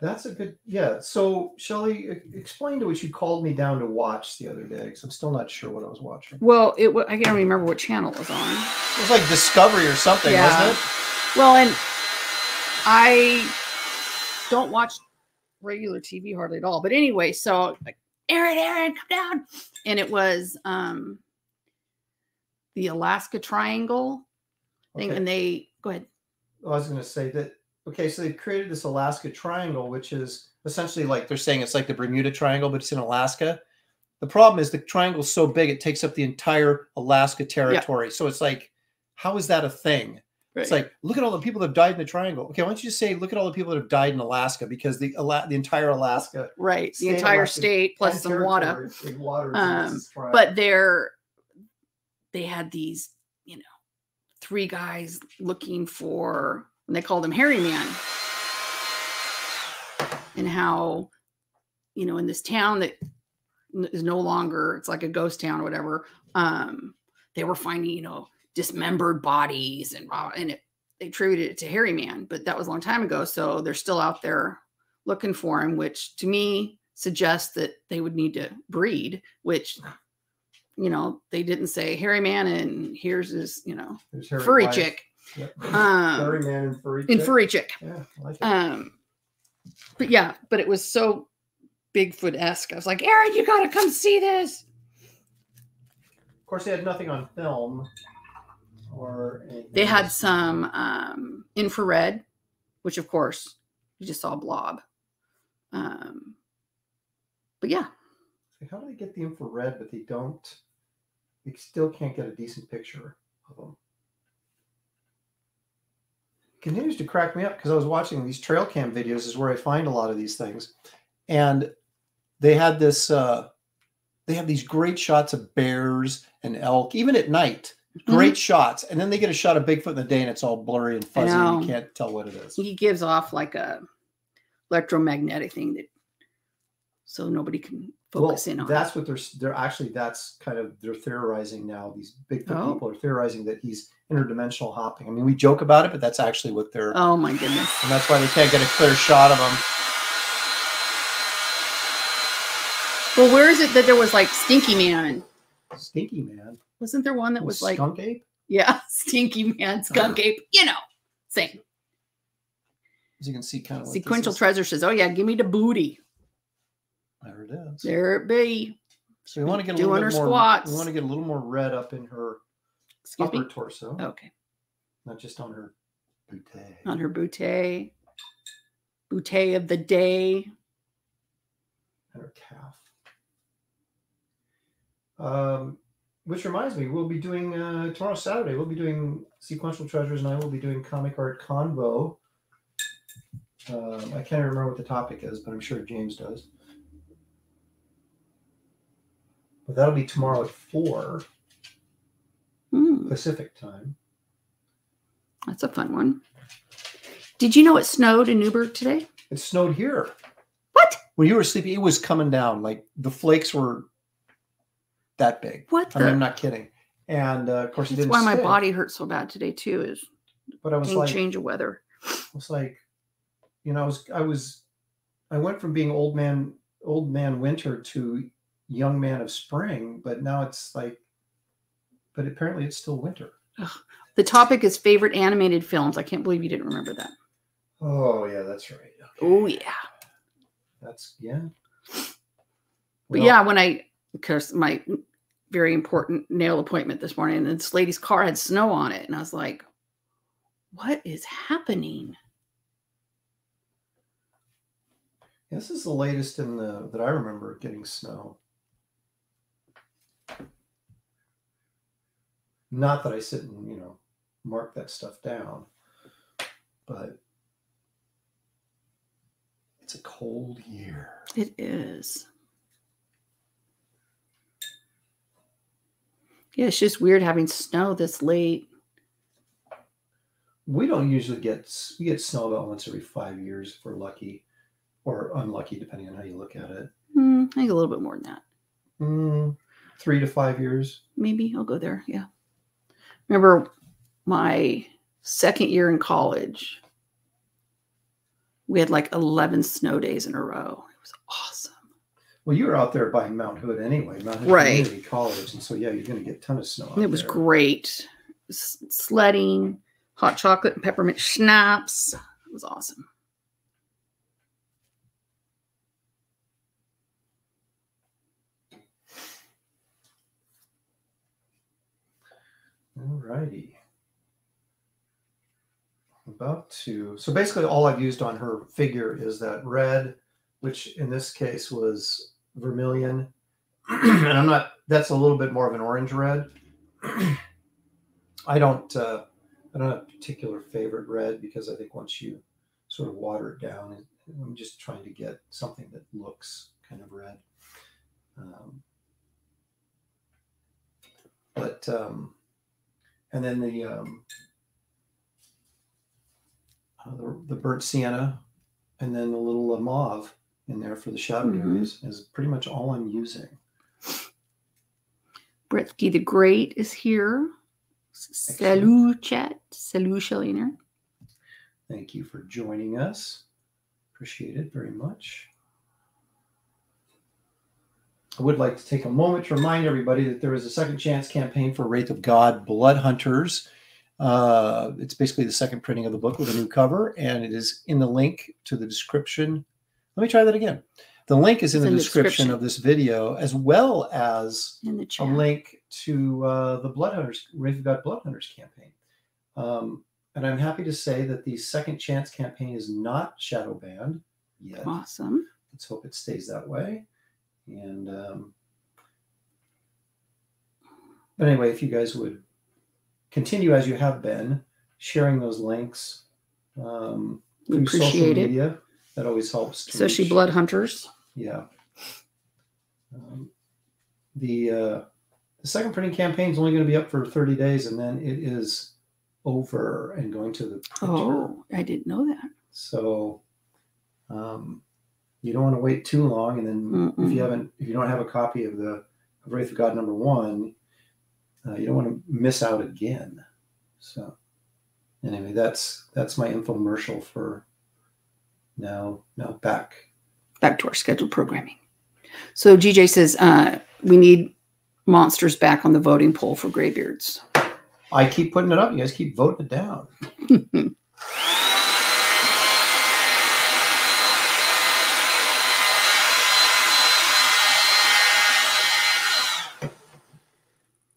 That's a good, yeah. So, Shelly, explain to what you called me down to watch the other day, because I'm still not sure what I was watching. Well, it I can't remember what channel it was on. It was like Discovery or something, Yeah. wasn't it? Well, and I don't watch regular TV hardly at all. But anyway, so like, Aaron, Aaron, come down. And it was um the Alaska Triangle thing. Okay. And they go ahead. I was going to say that. Okay, so they've created this Alaska Triangle, which is essentially like they're saying it's like the Bermuda Triangle, but it's in Alaska. The problem is the triangle's so big it takes up the entire Alaska territory. So it's like, how is that a thing? It's like, look at all the people that have died in the triangle. Okay, why don't you just say, look at all the people that have died in Alaska because the Ala- the entire Alaska right, the entire Alaska state plus plus some water. water Um, but they're they had these you know three guys looking for and they called him Hairy man and how you know in this town that is no longer it's like a ghost town or whatever um they were finding you know dismembered bodies and and it they attributed it to Hairy man but that was a long time ago so they're still out there looking for him which to me suggests that they would need to breed which you know they didn't say Hairy man and here's his you know furry wife. chick Yeah. um Hairy man and furry. and chick. furry chick Yeah, like um but yeah but it was so Bigfoot esque. I was like, Aaron, you got to come see this. Of course, they had nothing on film or They had else. some um, infrared, which of course you just saw a blob. Um, but yeah, So How do they get the infrared, but they don't? They still can't get a decent picture of them. Continues to crack me up because I was watching these trail cam videos, is where I find a lot of these things, and they had this. Uh, they have these great shots of bears and elk, even at night. Great shots, and then they get a shot of Bigfoot in the day, and it's all blurry and fuzzy, and you can't tell what it is. he gives off like a electromagnetic thing that so nobody can focus well, in on. That's what they're they're actually that's kind of they're theorizing now. These Bigfoot Oh. people are theorizing that he's interdimensional hopping. I mean, we joke about it, but that's actually what they're Oh my goodness. and that's why they can't get a clear shot of them. Well, where is it that there was like Stinky Man? Stinky man. Wasn't there one that was like, skunk ape. yeah, Stinky Man, Skunk Ape? You know, same. As you can see, kind of Sequential. Treasure says, "Oh yeah, give me the booty." There it is. There it be. So we want to get a Doing little bit more. squats. We want to get a little more red up in her Excuse upper me. torso, Okay, not just on her booty. on her bootay, bootay of the day. and her calf. Um, which reminds me, we'll be doing uh, tomorrow Saturday. We'll be doing sequential treasures, and I will be doing comic art convo. Um, I can't remember what the topic is, but I'm sure James does. But that'll be tomorrow at four Hmm, Pacific time. that's a fun one. Did you know it snowed in Newberg today? It snowed here. What? When you were sleeping, it was coming down. Like the flakes were that big. What I mean, I'm not kidding. And uh, of course, it That's didn't. why my body hurts so bad today too. Is But I was like, change of weather. it's like you know i was i was i went from being old man old man winter to young man of spring but now it's like but apparently it's still winter The topic is favorite animated films. I can't believe you didn't remember that. oh yeah that's right Okay. Oh yeah. that's yeah But Well, yeah, when I because my very important nail appointment this morning, and this lady's car had snow on it, and I was like, "What is happening?" this is the latest in the that i remember getting snow not that i sit and you know mark that stuff down but it's a cold year It is. Yeah, it's just weird having snow this late. We don't usually get we get snow about once every five years if we're lucky, or unlucky depending on how you look at it. Hmm, I think a little bit more than that. Mm, three to five years. Maybe I'll go there. Yeah. Remember my second year in college, we had like 11 snow days in a row. It was awesome. Well, you were out there by Mount Hood anyway, Mount Hood Right. Community College, and so yeah, you're going to get a ton of snow. out it was there. great. S- sledding, hot chocolate and peppermint schnapps. It was awesome. All righty. About to. So basically, all I've used on her figure is that red, which in this case was vermilion. and I'm not, that's a little bit more of an orange red. I don't, uh, I don't have a particular favorite red because I think once you sort of water it down, I'm just trying to get something that looks kind of red. Um, but, um, and then the, um, uh, the, the burnt sienna, and then a little uh, mauve in there for the shadow Mhm. areas is pretty much all I'm using. Bretsky the Great is here. Salut, chat. Salut, Shaliner. Thank you for joining us. Appreciate it very much. I would like to take a moment to remind everybody that there is a second chance campaign for Wraith of God Blood Hunters. Uh, it's basically the second printing of the book with a new cover, and it is in the link to the description. Let me try that again. the link is in the, in the description, description. of this video, as well as in the a link to uh, the Blood Hunters, Wraith of God Blood Hunters campaign. Um, and I'm happy to say that the Second Chance campaign is not shadow banned yet. Awesome. Let's hope it stays that way. And um, but anyway, if you guys would continue as you have been, sharing those links um, We through social it. media, that always helps. to Especially reach- blood hunters. Yeah. Um, the uh, the second printing campaign is only going to be up for 30 days, and then it is over and going to the printer. Oh, I didn't know that. So um, you don't want to wait too long. And then if Mm-mm. you haven't, if you don't have a copy of the of Wraith of God number one, uh, you don't want to miss out again. So anyway, that's that's my infomercial for now. Now back. Back to our scheduled programming. So GJ says uh, we need monsters back on the voting poll for graybeards. I keep putting it up. You guys keep voting it down.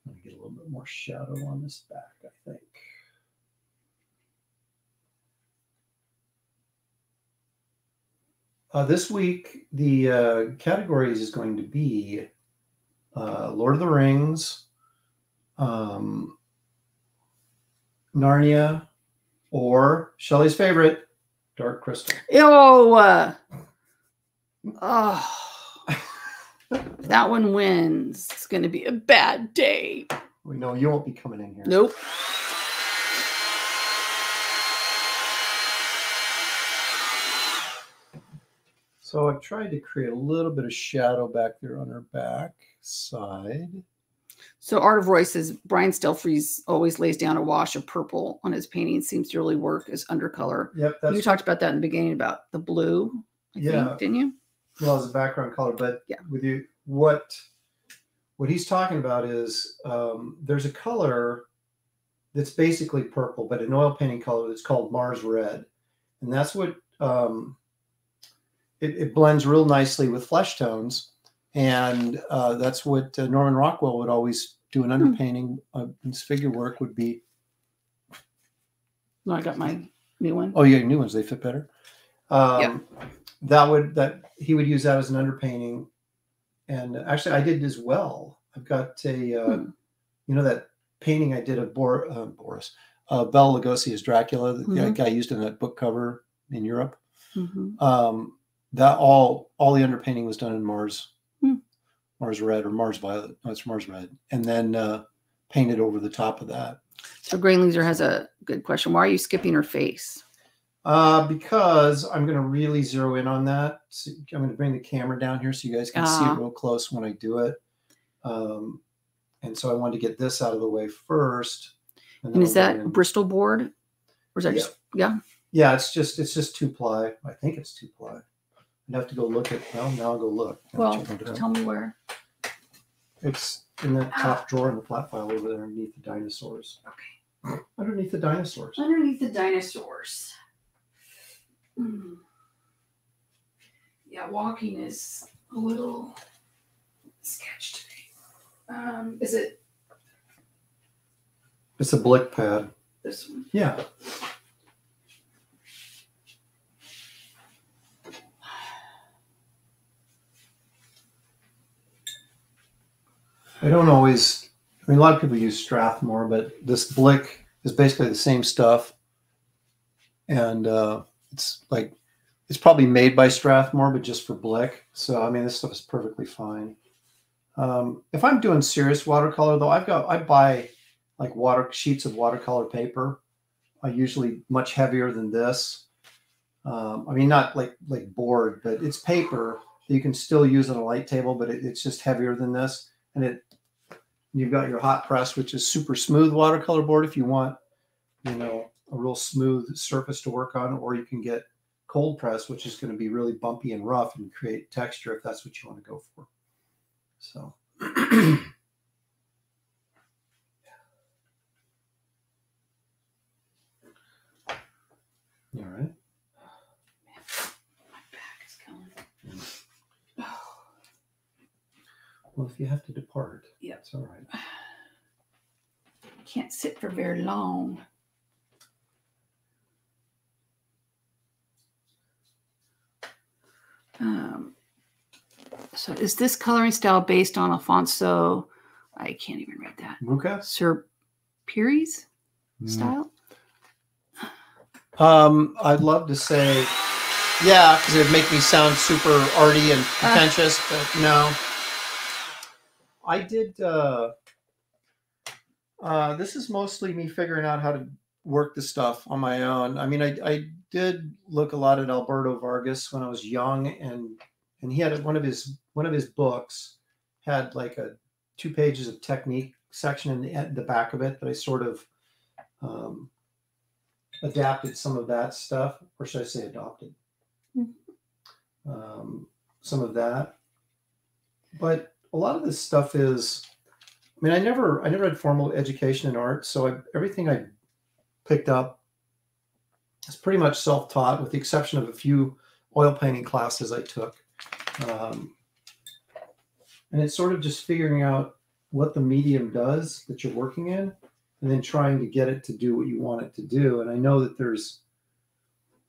Let me get a little bit more shadow on this back, I think. Uh, this week, the uh, categories is going to be uh, Lord of the Rings, um, Narnia, or Shelley's favorite, Dark Crystal. Oh, uh, oh, that one wins. It's going to be a bad day. We know you won't be coming in here. Nope. So I've tried to create a little bit of shadow back there on her back side. So Art of Roy says Brian Stelfreeze always lays down a wash of purple on his painting. Seems to really work as undercolor. Yep, that's you talked about that in the beginning about the blue. I Yeah. think, didn't you? well as a background color. But Yeah. with you, what what he's talking about is um, there's a color that's basically purple, but an oil painting color that's called Mars Red, and that's what um, it, it blends real nicely with flesh tones, and uh, that's what uh, Norman Rockwell would always do. An underpainting of his figure work would be No, I got my new one. Oh yeah, new ones they fit better. Um, That would that he would use that as an underpainting, and actually I did as well. I've got a uh, Hmm. you know that painting I did of Bor- uh, Boris uh, Bela Lugosi as Dracula. The Mhm. guy used in that book cover in Europe. Mhm. Um, that all all the underpainting was done in Mars Hmm. Mars Red or Mars Violet. No, it's Mars Red, and then uh, painted over the top of that. So Grain Laser has a good question. Why are you skipping her face? Uh, because I'm going to really zero in on that. So I'm going to bring the camera down here so you guys can see Ah. it real close when I do it. Um, and so I wanted to get this out of the way first. then And is I'll that. Bristol board? Or is that Yeah. just yeah? Yeah, it's just it's just two ply. I think it's two ply. I'd have to go look at. Well, now I'll go look. Well, check it out. tell me where. it's in the top drawer in the flat file over there underneath the dinosaurs. Okay. Underneath the dinosaurs. Underneath the dinosaurs. Hmm. Yeah, walking is a little sketch today. Um, is it It's a blick pad. this one? Yeah. I don't always. I mean, a lot of people use Strathmore, but this Blick is basically the same stuff, and uh, it's like it's probably made by Strathmore, but just for Blick. So I mean, this stuff is perfectly fine. Um, if I'm doing serious watercolor, though, I've got I buy like water sheets of watercolor paper are usually much heavier than this. Um, I mean, not like like board, but it's paper that you can still use on a light table, but it, it's just heavier than this. And it, you've got your hot press, which is super smooth watercolor board if you want, you know, a real smooth surface to work on, or you can get cold press, which is going to be really bumpy and rough and create texture if that's what you want to go for. So. All right? My back is killing. me. Well, if you have to depart, Yep. it's all right. Can't sit for very long. Um, so is this coloring style based on Alfonso? I can't even read that. Mucha? Sir Piri's Mm. style? Um, I'd love to say, yeah, because it'd make me sound super arty and pretentious, but no. I did. Uh, uh, this is mostly me figuring out how to work the stuff on my own. I mean, I, I did look a lot at Alberto Vargas when I was young, and and he had one of his one of his books had like a two pages of technique section in the, the back of it that I sort of um, adapted some of that stuff, or should I say adopted? Mhm. Um, some of that, but a lot of this stuff is. I mean, I never, I never had formal education in art, so I, everything I picked up It's pretty much self-taught, with the exception of a few oil painting classes I took. Um, and it's sort of just figuring out what the medium does that you're working in and then trying to get it to do what you want it to do and i know that there's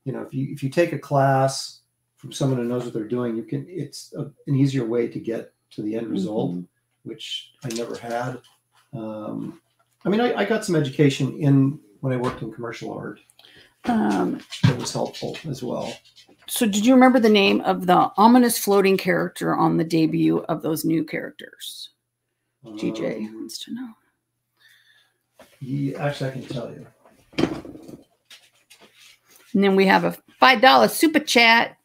you know if you if you take a class from someone who knows what they're doing you can it's a, an easier way to get to the end result Mhm. which i never had um, i mean I, I got some education in when i worked in commercial art Um, that was helpful as well so did you remember the name of the ominous floating character on the debut of those new characters? GJ Um, wants to know. yeah, actually i can tell you And then we have a five dollar super chat.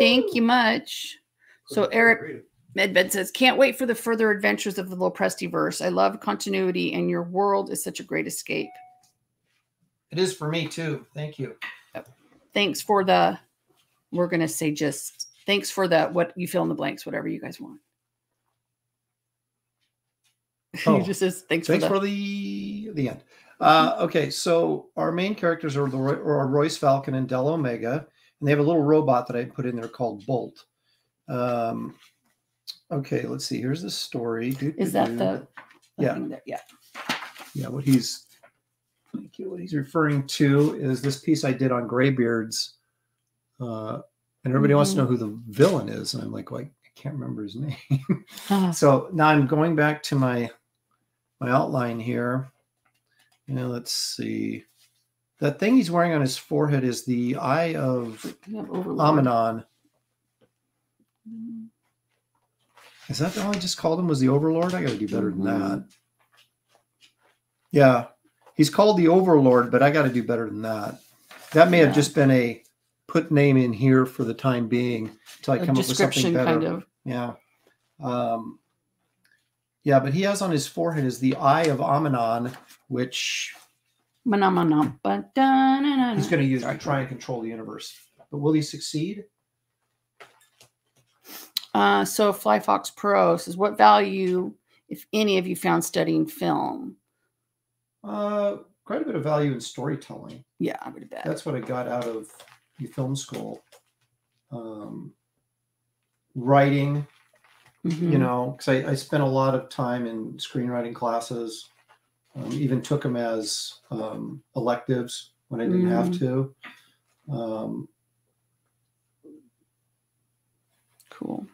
Thank you much. So Eric Medved says, "Can't wait for the further adventures of the Lopresti verse. I love continuity, and your world is such a great escape. It is for me too thank you Thanks for the. We're gonna say just thanks for the what you fill in the blanks, whatever you guys want. Oh, he just says thanks, Thanks for for the. the the end. Uh, okay, so our main characters are the are Royce Falcon and Del Omega, and they have a little robot that I put in there called Bolt. Um, okay, let's see. Here's the story. Doo, is doo, that doo. the? the Yeah. that- yeah. yeah? What he's thank you. What he's referring to is this piece I did on Graybeards, uh, and everybody wants to know who the villain is, and I'm like, well, I can't remember his name. Ah, So now I'm going back to my my outline here. You know, let's see. That thing he's wearing on his forehead is the eye of Overlord. Amanon. Is that all I just called him? Was the Overlord? I got to do better than that. Yeah, he's called the Overlord, but I got to do better than that. That may Yeah. have just been a put name in here for the time being until I A come up with something better. kind of. Yeah. Um, yeah, but he has on his forehead is the eye of Amanon, which he's going to use Sorry. to try and control the universe. But will he succeed? Uh, so Fly Fox Pro says, "What value, if any, have you found studying film?" Uh, quite a bit of value in storytelling. Yeah, I would bet. That's what I got out of the film school. Um, writing, you Mhm. know, because I, I spent a lot of time in screenwriting classes. Um, even took them as um, electives when I didn't have Mm. to. Um, cool.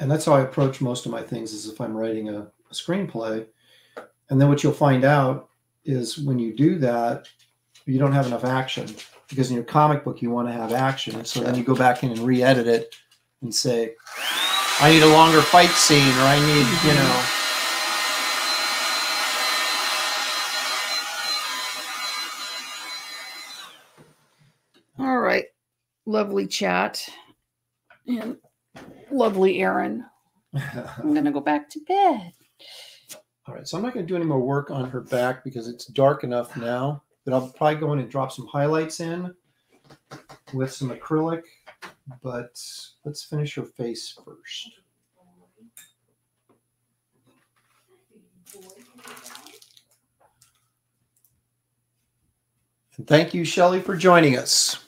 and that's how I approach most of my things is if I'm writing a, a screenplay. And then what you'll find out is when you do that, you don't have enough action because in your comic book you want to have action. So then you go back in and re-edit it and say, I need a longer fight scene or I need, you Mhm. know. All right, lovely chat, and lovely Aaron. I'm gonna go back to bed. All right, so I'm not going to do any more work on her back because it's dark enough now. But I'll probably go in and drop some highlights in with some acrylic. But let's finish her face first. And thank you, Shelley, for joining us.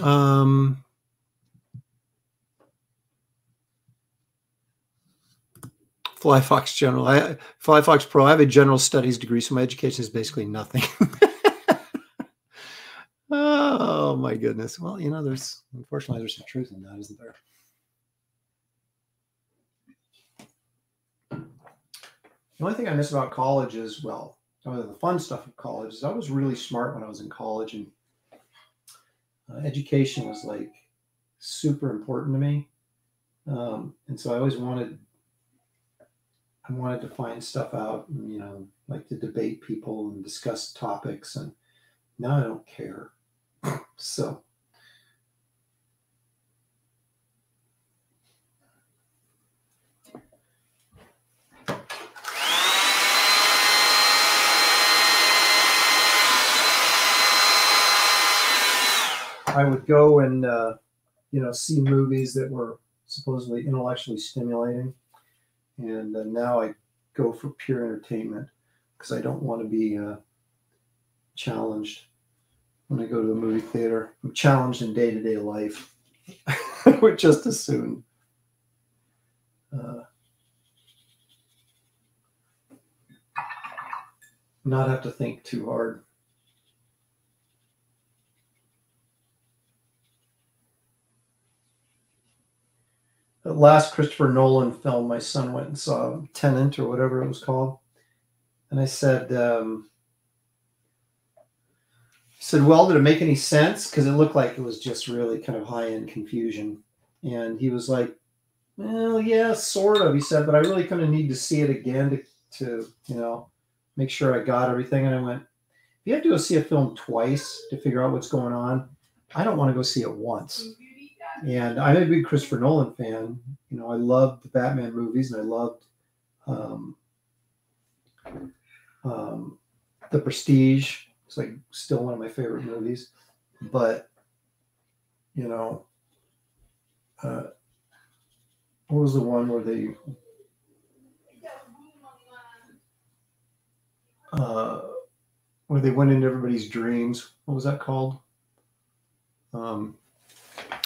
Um, Fly Fox General. I Fly Fox Pro. I have a general studies degree, so my education is basically nothing. oh my goodness. Well, you know, there's unfortunately there's some truth in that, isn't there? The only thing I miss about college is, well, other than the fun stuff of college, is I was really smart when I was in college, and uh, education was like super important to me. Um, and so I always wanted, I wanted to find stuff out, and, you know, like to debate people and discuss topics. And now I don't care. so I would go and uh, you know see movies that were supposedly intellectually stimulating, and uh, now I go for pure entertainment because I don't want to be uh, challenged when I go to the movie theater. I'm challenged in day to day life. I would just as soon. Uh, not have to think too hard. Last Christopher Nolan film, my son went and saw Tenet or whatever it was called, and I said, um, I said, well, did it make any sense? Because it looked like it was just really kind of high end confusion, and he was like, well, yeah, sort of. He said, but I really kind of need to see it again to, to you know, make sure I got everything. And I went, if you have to go see a film twice to figure out what's going on, I don't want to go see it once. And I'm a big Christopher Nolan fan. You know, I loved the Batman movies, and I loved um, um, The Prestige. It's like still one of my favorite movies. But you know, uh, what was the one where they uh, where they went into everybody's dreams? What was that called? Um,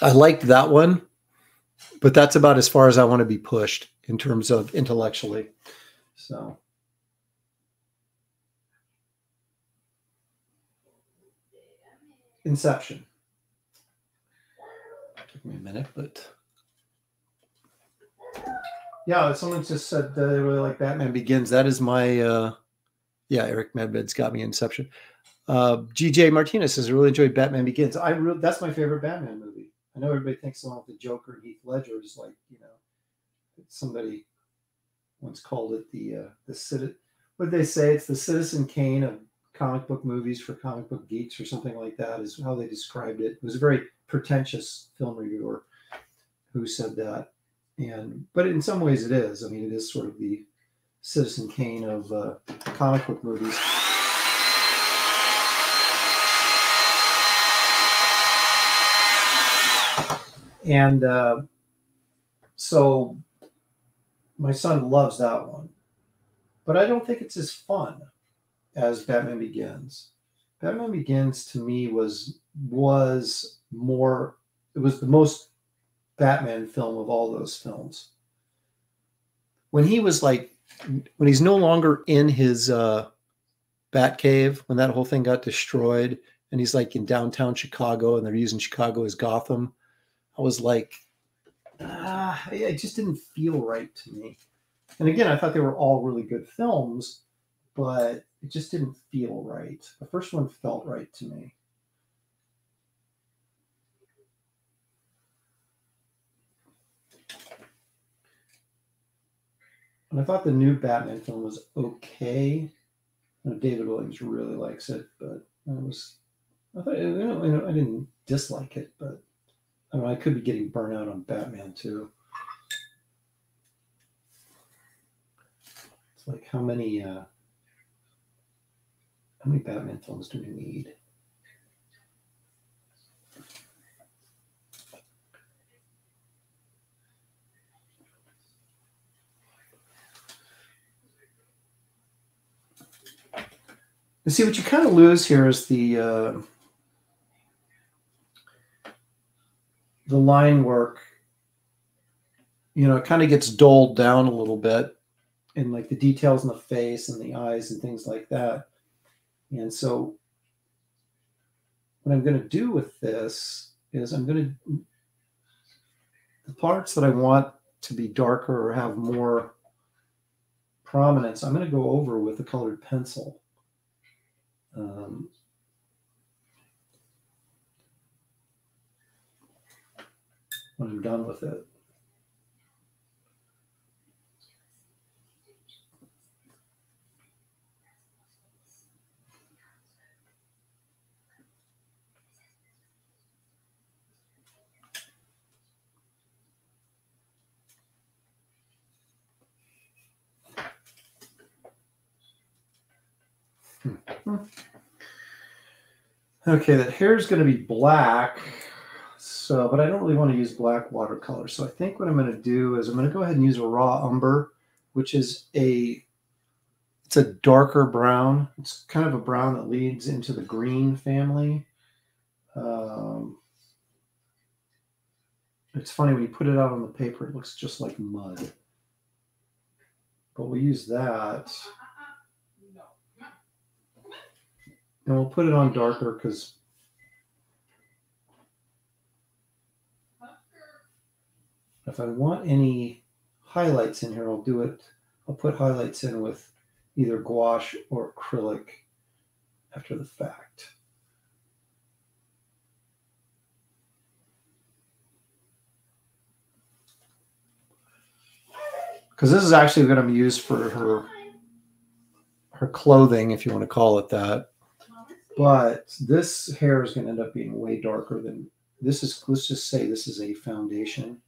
I liked that one, but that's about as far as I want to be pushed in terms of intellectually. So. Inception. Took me a minute, but yeah, someone just said they really like Batman Begins. That is my uh yeah, Eric Medved's got me Inception. Uh GJ Martinez says I really enjoyed Batman Begins. I really that's my favorite Batman movie. I know everybody thinks with the Joker and Heath Ledger is like, you know, somebody once called it the uh, the citi- what they say? It's the Citizen Kane of comic book movies for comic book geeks or something like that is how they described it. It was a very pretentious film reviewer who said that. And but in some ways it is. I mean, it is sort of the Citizen Kane of uh, comic book movies. And uh, so my son loves that one. But I don't think it's as fun as Batman Begins. Batman Begins to me was was more it was the most Batman film of all those films. When he was like when he's no longer in his uh Bat cave, when that whole thing got destroyed and he's like in downtown Chicago and they're using Chicago as Gotham I was like, ah, it just didn't feel right to me. And again, I thought they were all really good films, but it just didn't feel right. The first one felt right to me. And I thought the new Batman film was okay. David Williams really likes it, but I was I thought you know, I didn't dislike it, but I, mean, I could be getting burnt out on Batman too. It's like how many uh, how many Batman films do we need? You see, what you kind of lose here is the uh, the line work, you know, it kind of gets doled down a little bit and like the details in the face and the eyes and things like that. And so what I'm going to do with this is I'm going to the parts that I want to be darker or have more prominence, I'm going to go over with a colored pencil. Um, when I'm done with it. Hmm. Hmm. Okay, that hair is going to be black. So, but I don't really want to use black watercolor. So I think what I'm going to do is I'm going to go ahead and use a raw umber, which is a, it's a darker brown. It's kind of a brown that leads into the green family. Um, it's funny when you put it out on the paper, it looks just like mud. But we'll use that. And we'll put it on darker because if I want any highlights in here, I'll do it. I'll put highlights in with either gouache or acrylic after the fact. Because this is actually going to be used for her her clothing, if you want to call it that. But this hair is going to end up being way darker than this is. Let's just say this is a foundation.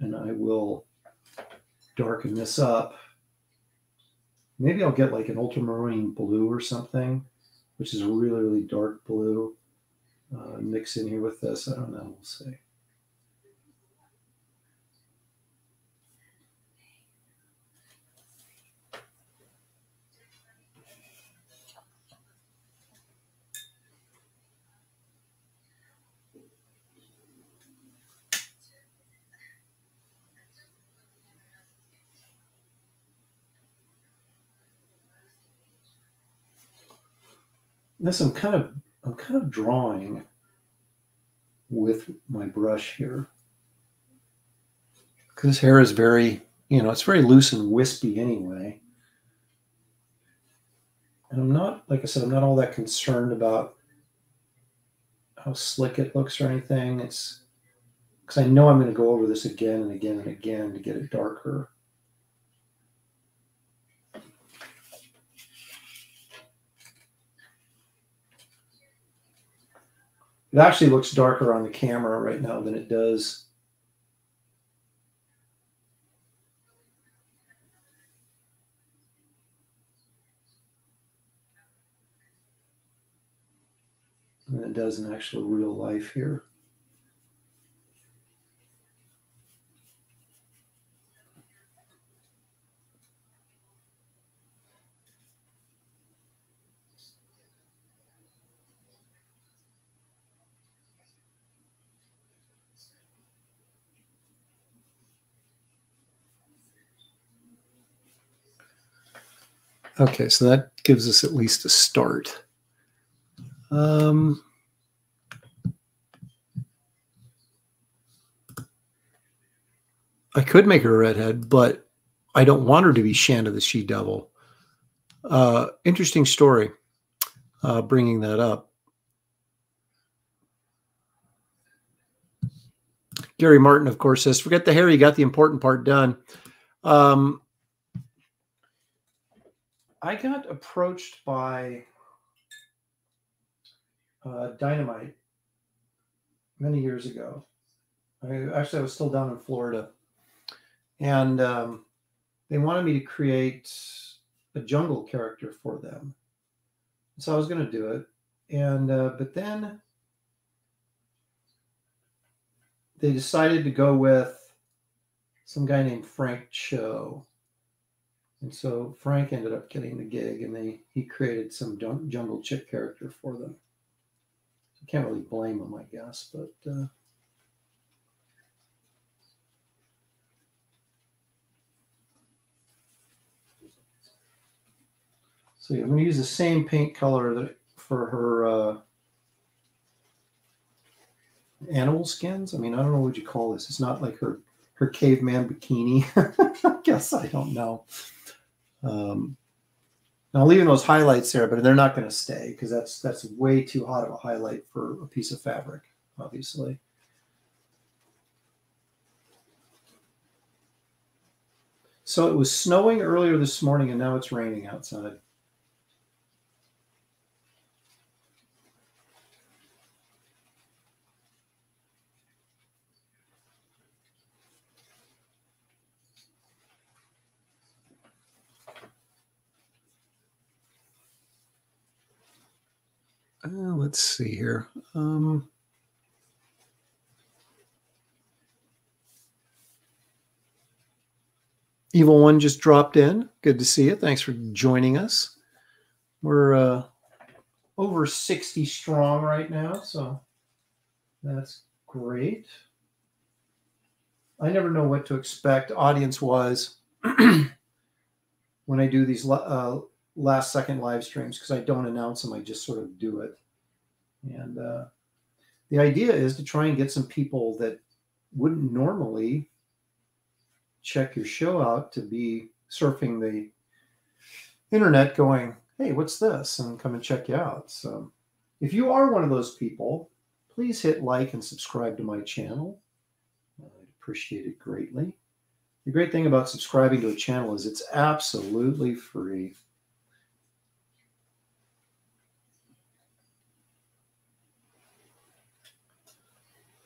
And I will darken this up. Maybe I'll get like an ultramarine blue or something, which is a really, really dark blue. Uh, mix in here with this. I don't know. We'll see. This I'm kind of I'm kind of drawing with my brush here. Because his hair is very you know it's very loose and wispy anyway. And I'm not like I said I'm not all that concerned about how slick it looks or anything. It's because I know I'm going to go over this again and again and again to get it darker It actually looks darker on the camera right now than it does. Than it does in actual real life here. Okay, so that gives us at least a start. Um, I could make her a redhead, but I don't want her to be Shanna the She Devil. Uh, interesting story, uh, bringing that up. Gary Martin, of course, says, forget the hair, you got the important part done. Um, I got approached by uh, Dynamite many years ago. I actually I was still down in Florida, and um, they wanted me to create a jungle character for them. So I was going to do it, and uh, but then they decided to go with some guy named Frank Cho and so Frank ended up getting the gig, and they he created some jungle chick character for them. So can't really blame him, I guess, but. Uh, So I'm going to use the same paint color that for her uh, animal skins. I mean, I don't know what you call this. It's not like her her caveman bikini. I guess I don't know. Um, I'm leaving those highlights there, but they're not going to stay because that's that's way too hot of a highlight for a piece of fabric, obviously. So it was snowing earlier this morning and now it's raining outside. Uh, let's see here. Um, Evil One just dropped in. Good to see you. Thanks for joining us. We're uh, over 60 strong right now, so that's great. I never know what to expect audience wise when I do these uh, last second live streams because I don't announce them. I just sort of do it. And uh, the idea is to try and get some people that wouldn't normally check your show out to be surfing the internet going, hey, what's this? And come and check you out. So if you are one of those people, please hit like and subscribe to my channel. I'd appreciate it greatly. The great thing about subscribing to a channel is it's absolutely free.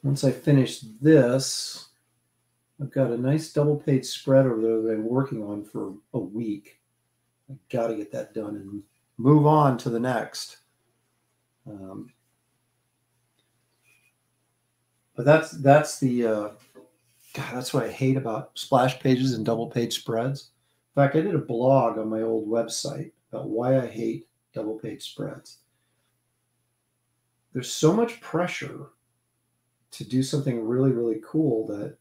Once I finish this, I've got a nice double page spread over there that I'm working on for a week. I got to get that done and move on to the next. Um, but that's that's the uh, God. That's what I hate about splash pages and double page spreads. In fact, I did a blog on my old website about why I hate double page spreads. There's so much pressure to do something really, really cool that,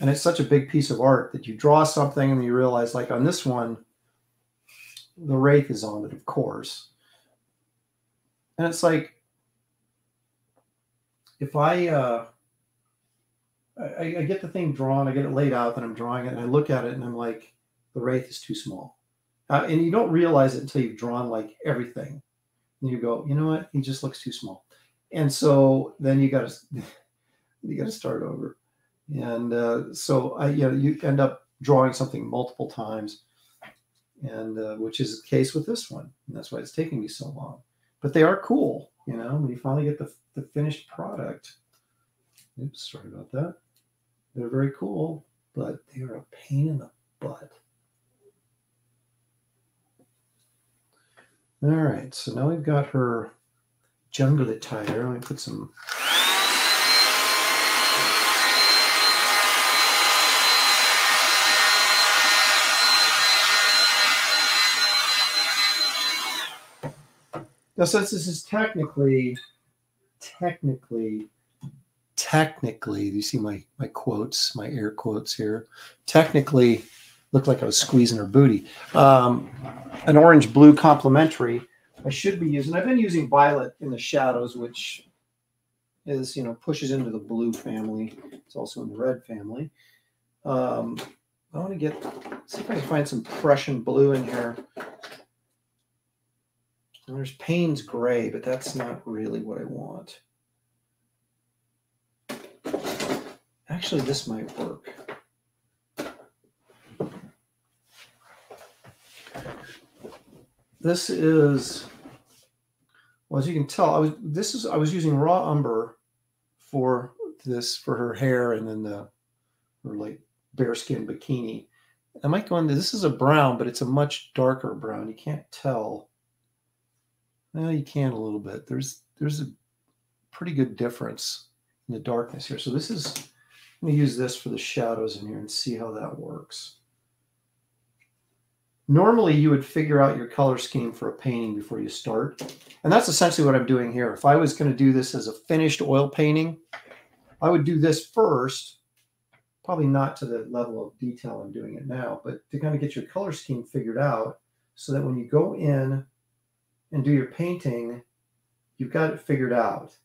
and it's such a big piece of art that you draw something and you realize, like on this one, the wraith is on it, of course. And it's like, if I, uh, I, I get the thing drawn, I get it laid out, then I'm drawing it, and I look at it and I'm like, the wraith is too small. Uh, and you don't realize it until you've drawn like everything. And you go, you know what? He just looks too small and so then you got to you got to start over. And uh, so I, you know you end up drawing something multiple times. And uh, which is the case with this one. And that's why it's taking me so long. But they are cool you know when you finally get the, the finished product. Oops sorry about that. They're very cool but they are a pain in the butt. All right so now we've got her jungle attire. Let me put some. Now, since this is technically, technically, technically, you see my my quotes, my air quotes here? Technically, looked like I was squeezing her booty. Um, an orange blue complementary I should be using. I've been using violet in the shadows, which is you know pushes into the blue family. It's also in the red family. Um, I want to get see if I can find some Prussian blue in here. And there's Payne's gray, but that's not really what I want. Actually, this might work. This is well, as you can tell, I was this is I was using raw umber for this for her hair and then the her like bearskin bikini. I might go into this is a brown, but it's a much darker brown. You can't tell. Well, you can a little bit. There's there's a pretty good difference in the darkness here. So this is let me use this for the shadows in here and see how that works normally you would figure out your color scheme for a painting before you start. And that's essentially what I'm doing here. If I was going to do this as a finished oil painting, I would do this first, probably not to the level of detail I'm doing it now, but to kind of get your color scheme figured out so that when you go in and do your painting, you've got it figured out.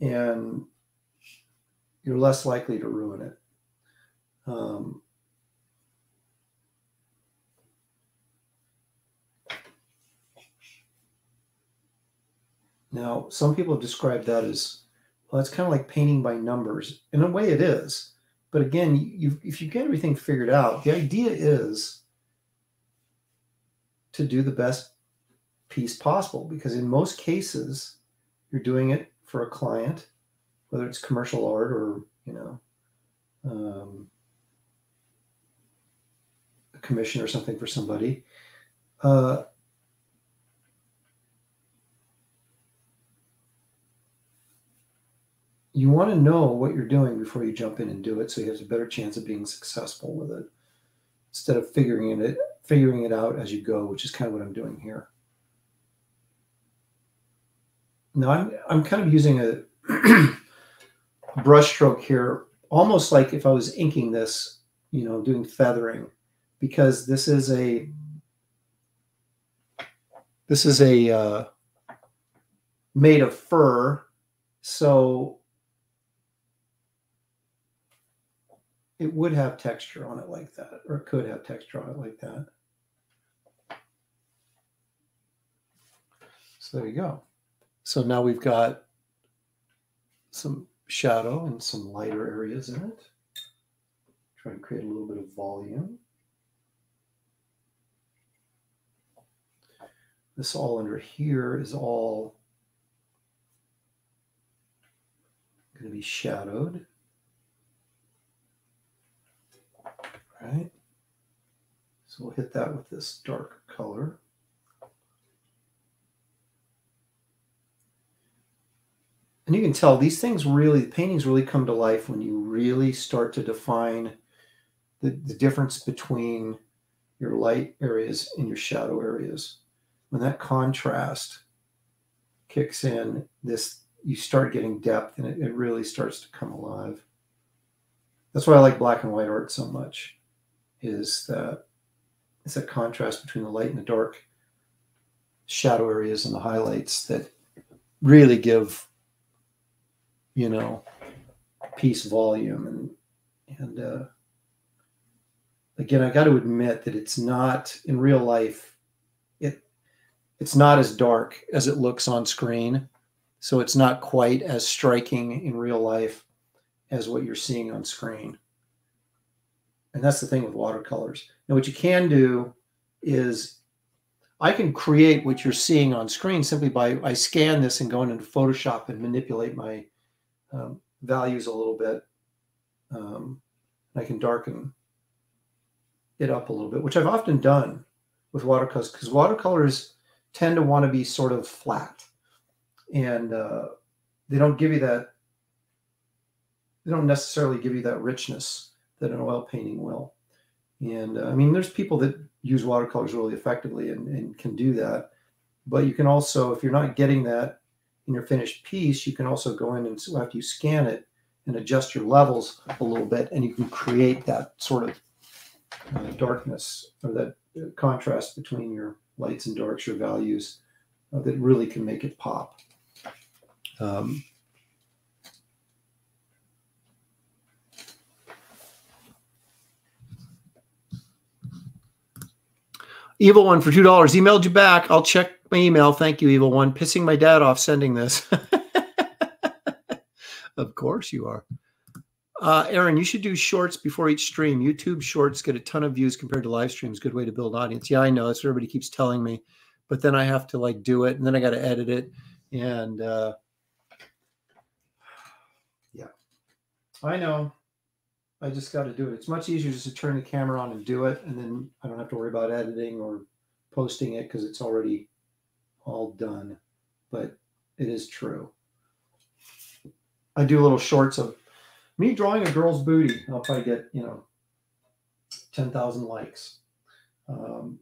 And you're less likely to ruin it. Um, now, some people have described that as well, it's kind of like painting by numbers. In a way, it is. But again, if you get everything figured out, the idea is to do the best piece possible because in most cases, you're doing it for a client, whether it's commercial art or, you know, um, a commission or something for somebody. Uh, you want to know what you're doing before you jump in and do it so you have a better chance of being successful with it instead of figuring it figuring it out as you go which is kind of what i'm doing here. Now i'm i'm kind of using a brush stroke here almost like if i was inking this you know doing feathering because this is a this is a uh, made of fur so it would have texture on it like that, or it could have texture on it like that. So there you go. So now we've got some shadow and some lighter areas in it. Try and create a little bit of volume. This all under here is all going to be shadowed. Right? So we'll hit that with this dark color. And you can tell these things really, the paintings really come to life when you really start to define the, the difference between your light areas and your shadow areas. When that contrast kicks in, this you start getting depth and it, it really starts to come alive. That's why I like black and white art so much is that it's a contrast between the light and the dark shadow areas and the highlights that really give you know piece volume and and uh, again i got to admit that it's not in real life it it's not as dark as it looks on screen. So it's not quite as striking in real life as what you're seeing on screen and that's the thing with watercolors. Now, what you can do is I can create what you're seeing on screen simply by I scan this and go into Photoshop and manipulate my um, values a little bit. Um, I can darken it up a little bit, which I've often done with watercolors because watercolors tend to want to be sort of flat and uh, they don't give you that, they don't necessarily give you that richness that an oil painting will. And uh, I mean, there's people that use watercolors really effectively and, and can do that. But you can also, if you're not getting that in your finished piece, you can also go in and after you scan it and adjust your levels a little bit, and you can create that sort of uh, darkness or that uh, contrast between your lights and darks, your values, uh, that really can make it pop. Um, Evil one for two dollars. Emailed you back. I'll check my email. Thank you, evil one. Pissing my dad off sending this. of course you are. Uh, Aaron, you should do shorts before each stream. YouTube shorts get a ton of views compared to live streams. Good way to build audience. Yeah, I know. That's what everybody keeps telling me. But then I have to like do it and then I got to edit it. And uh, yeah, I know. I just got to do it. It's much easier just to turn the camera on and do it, and then I don't have to worry about editing or posting it because it's already all done. But it is true. I do little shorts of me drawing a girl's booty. I'll probably get you know ten thousand likes. Um,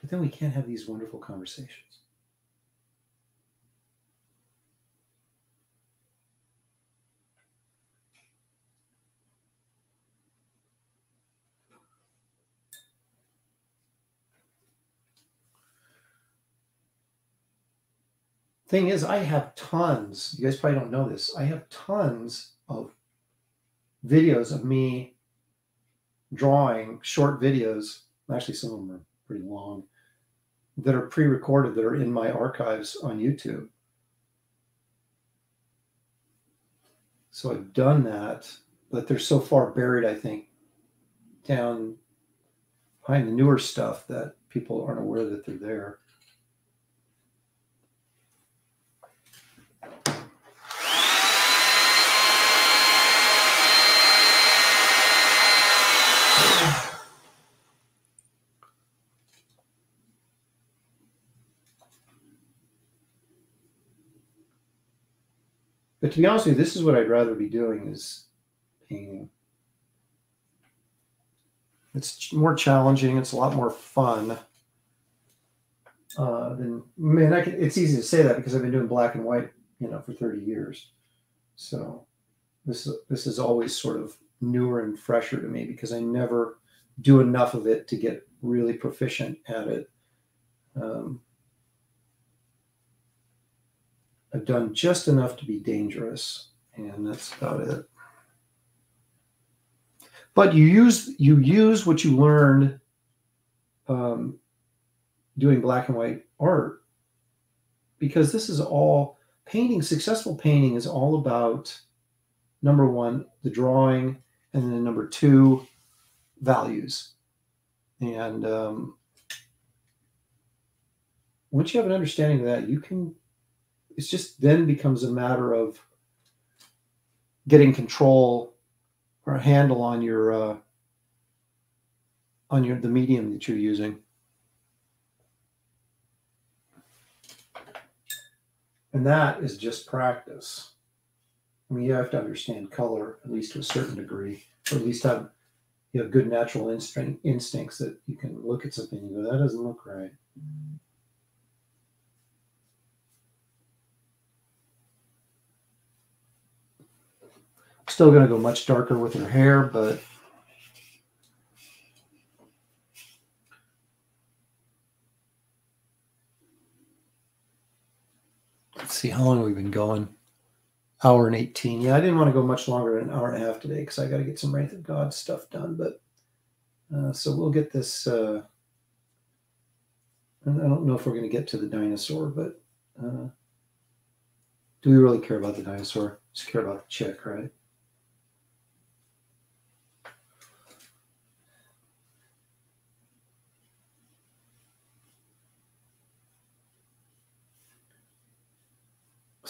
but then we can't have these wonderful conversations. Thing is, I have tons. You guys probably don't know this. I have tons of videos of me drawing short videos. Actually, some of them are pretty long that are pre-recorded that are in my archives on YouTube. So I've done that, but they're so far buried, I think, down behind the newer stuff that people aren't aware that they're there. But to be honest with you, this is what I'd rather be doing is painting. It's more challenging. It's a lot more fun. Uh, than man, I can, it's easy to say that because I've been doing black and white, you know, for 30 years. So this is this is always sort of newer and fresher to me because I never do enough of it to get really proficient at it. Um, I've done just enough to be dangerous, and that's about it. But you use you use what you learned um, doing black and white art because this is all painting. Successful painting is all about number one, the drawing, and then number two, values. And um, once you have an understanding of that, you can it's just then becomes a matter of getting control or a handle on your uh, on your the medium that you're using. And that is just practice. I mean, you have to understand color at least to a certain degree, or at least have you have good natural instinct instincts that you can look at something and go, that doesn't look right. Still going to go much darker with her hair, but let's see how long we've been going. Hour and 18. Yeah, I didn't want to go much longer than an hour and a half today because I got to get some Wraith of God stuff done. But uh, so we'll get this. Uh, I don't know if we're going to get to the dinosaur, but uh, do we really care about the dinosaur? Just care about the chick, right?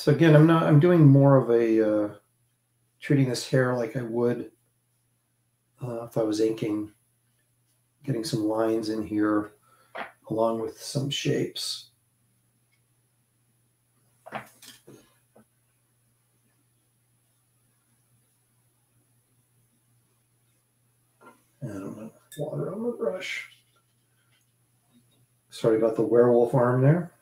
So again, I'm not, I'm doing more of a, uh, treating this hair like I would uh, if I was inking, getting some lines in here along with some shapes. I don't know, water on the brush. Sorry about the werewolf arm there.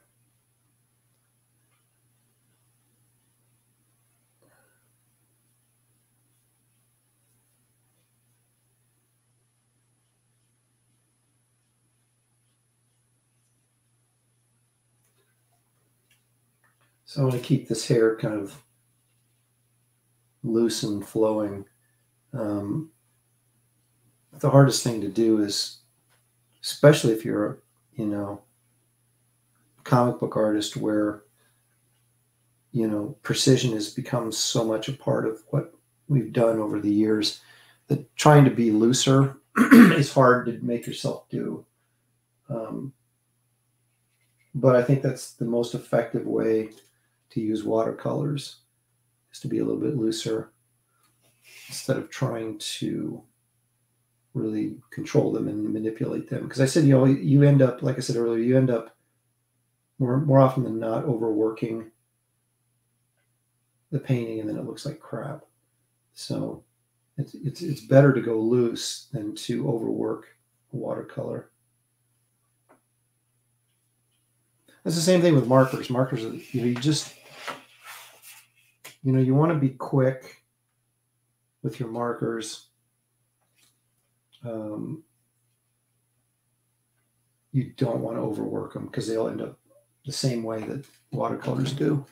So I want to keep this hair kind of loose and flowing. Um, the hardest thing to do is, especially if you're, you know, comic book artist where, you know, precision has become so much a part of what we've done over the years that trying to be looser is hard to make yourself do. Um, but I think that's the most effective way to use watercolors is to be a little bit looser instead of trying to really control them and manipulate them. Because I said, you know, you end up, like I said earlier, you end up more more often than not overworking the painting, and then it looks like crap. So it's it's it's better to go loose than to overwork a watercolor. It's the same thing with markers. Markers, you know, you just you know, you want to be quick with your markers. Um, you don't want to overwork them because they'll end up the same way that watercolors do.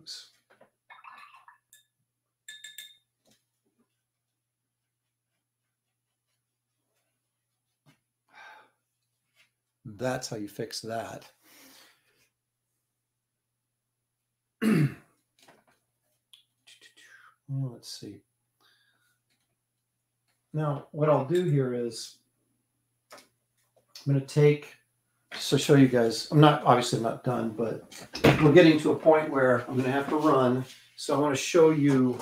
Oops. That's how you fix that. let's see. Now, what I'll do here is I'm going to take so show you guys, I'm not, obviously I'm not done, but we're getting to a point where I'm gonna have to run. So I want to show you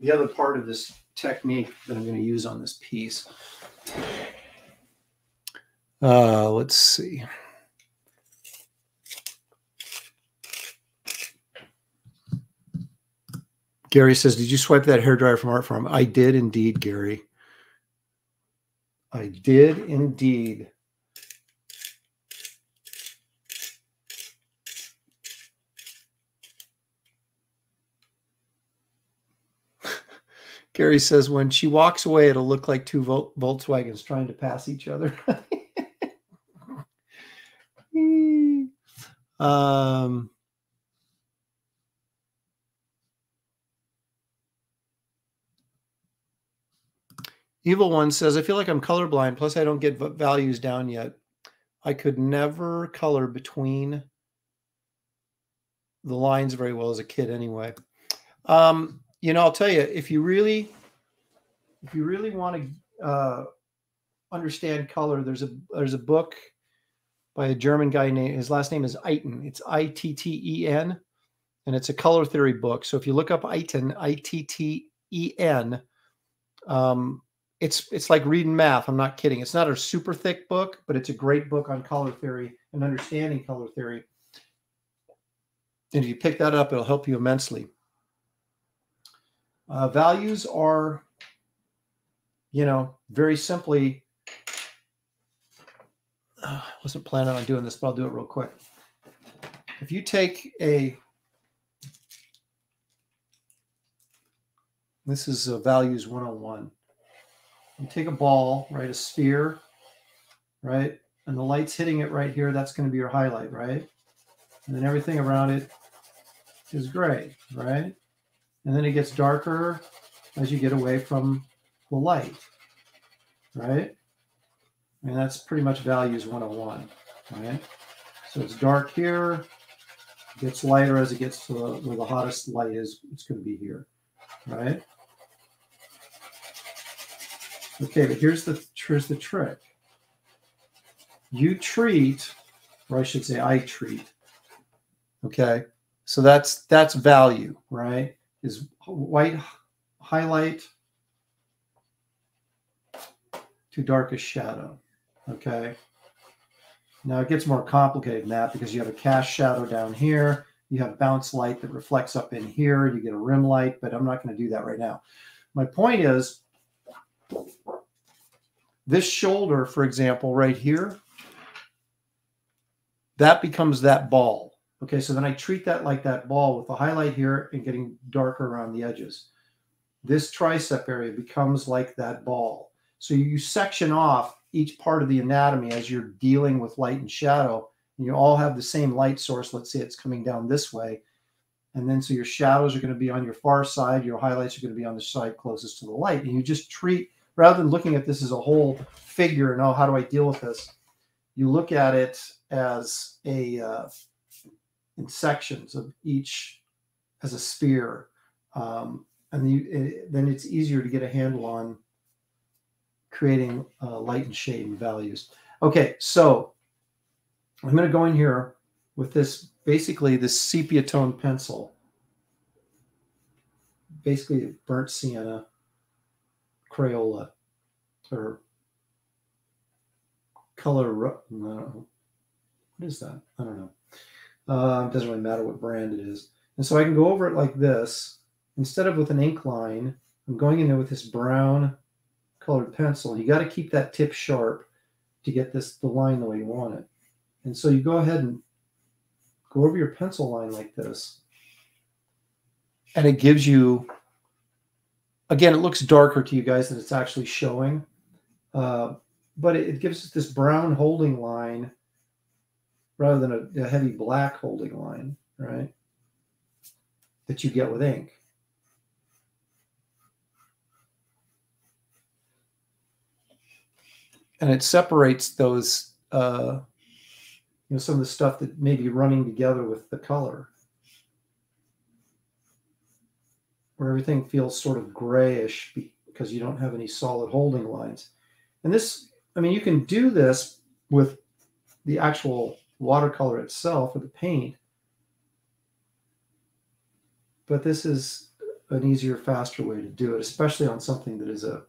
the other part of this technique that I'm going to use on this piece. Uh, let's see. Gary says, Did you swipe that hair dryer from Art Farm? I did indeed, Gary. I did indeed. Gary says when she walks away, it'll look like two Vol- Volkswagens trying to pass each other. um, Evil One says, I feel like I'm colorblind. Plus, I don't get values down yet. I could never color between the lines very well as a kid, anyway. Um, you know, I'll tell you, if you really, if you really want to uh, understand color, there's a there's a book by a German guy named his last name is Itten. It's I T T E N, and it's a color theory book. So if you look up Itten, I T T E N, um, it's it's like reading math. I'm not kidding. It's not a super thick book, but it's a great book on color theory and understanding color theory. And if you pick that up, it'll help you immensely. Uh, values are, you know, very simply. Uh, wasn't planning on doing this, but I'll do it real quick. If you take a this is a values 101 take a ball, right, a sphere, right, and the light's hitting it right here, that's going to be your highlight, right? And then everything around it is gray, right? And then it gets darker as you get away from the light, right? And that's pretty much values 101, right? So it's dark here, gets lighter as it gets to where the hottest light is, it's going to be here, right? Okay, but here's the here's the trick. You treat, or I should say, I treat. Okay, so that's that's value, right? Is white highlight to darkest shadow. Okay. Now it gets more complicated than that because you have a cast shadow down here. You have bounce light that reflects up in here. You get a rim light, but I'm not going to do that right now. My point is this shoulder, for example, right here, that becomes that ball. Okay, so then I treat that like that ball with the highlight here and getting darker around the edges. This tricep area becomes like that ball. So you section off each part of the anatomy as you're dealing with light and shadow, and you all have the same light source. Let's say it's coming down this way. And then so your shadows are going to be on your far side, your highlights are going to be on the side closest to the light. And you just treat rather than looking at this as a whole figure and oh, how do I deal with this? You look at it as a uh, in sections of each as a sphere, um, and you, it, then it's easier to get a handle on creating uh, light and shade and values. Okay, so I'm going to go in here with this, basically this sepia tone pencil. Basically burnt sienna, Crayola, or color, what is that? I don't know. Uh, it doesn't really matter what brand it is. And so I can go over it like this. Instead of with an ink line, I'm going in there with this brown colored pencil. You got to keep that tip sharp to get this the line the way you want it. And so you go ahead and go over your pencil line like this. And it gives you, again, it looks darker to you guys than it's actually showing. Uh, but it, it gives us this brown holding line rather than a, a heavy black holding line, right? That you get with ink. And it separates those, uh, you know, some of the stuff that may be running together with the color. Where everything feels sort of grayish because you don't have any solid holding lines. And this, I mean, you can do this with the actual watercolor itself or the paint. But this is an easier, faster way to do it, especially on something that is a,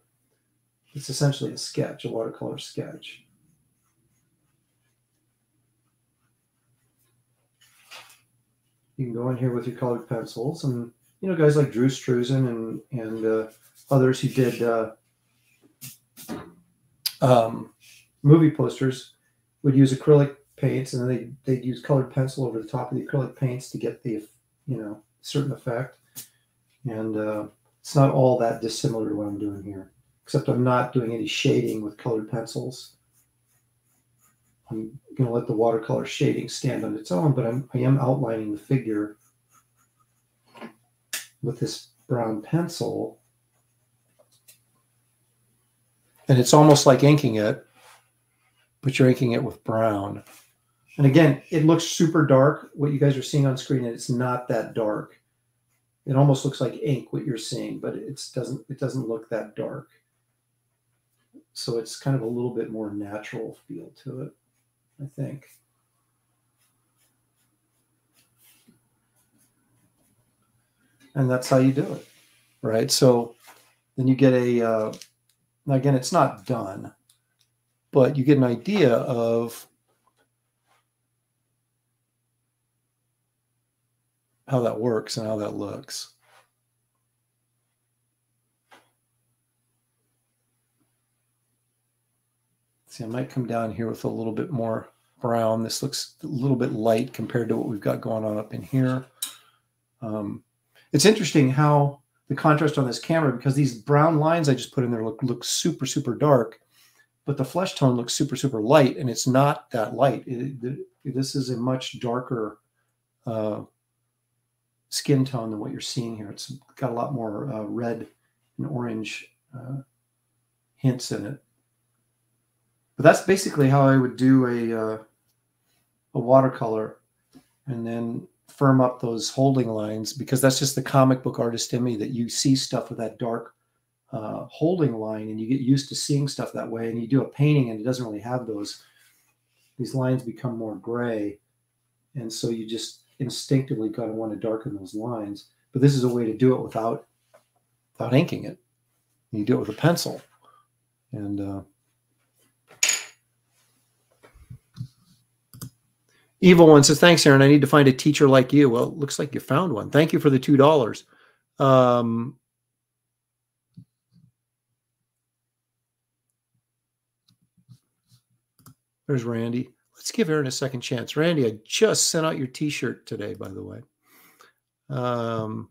it's essentially a sketch, a watercolor sketch. You can go in here with your colored pencils and, you know, guys like Drew Struzan and, and uh, others who did uh, um, movie posters would use acrylic paints, and then they they'd use colored pencil over the top of the acrylic paints to get the you know certain effect. And uh, it's not all that dissimilar to what I'm doing here, except I'm not doing any shading with colored pencils. I'm going to let the watercolor shading stand on its own, but I'm, I am outlining the figure with this brown pencil. And it's almost like inking it, but you're inking it with brown. And again, it looks super dark, what you guys are seeing on screen, and it's not that dark. It almost looks like ink, what you're seeing, but it doesn't, it doesn't look that dark. So it's kind of a little bit more natural feel to it, I think. And that's how you do it, right? So then you get a, uh, again, it's not done, but you get an idea of how that works and how that looks. See, I might come down here with a little bit more brown. This looks a little bit light compared to what we've got going on up in here. Um, it's interesting how the contrast on this camera, because these brown lines I just put in there look, look super, super dark, but the flesh tone looks super, super light, and it's not that light. It, it, this is a much darker uh, skin tone than what you're seeing here. It's got a lot more uh, red and orange uh, hints in it. But that's basically how I would do a, uh, a watercolor and then firm up those holding lines because that's just the comic book artist in me that you see stuff with that dark uh, holding line and you get used to seeing stuff that way and you do a painting and it doesn't really have those these lines become more gray and so you just instinctively kind of want to darken those lines. But this is a way to do it without without inking it. You do it with a pencil, and uh, Evil one says, "Thanks, Aaron. I need to find a teacher like you." Well, looks like you found one. Thank you for the two dollars. Um, there's Randy. Let's give Aaron a second chance. Randy, I just sent out your T-shirt today, by the way. Um,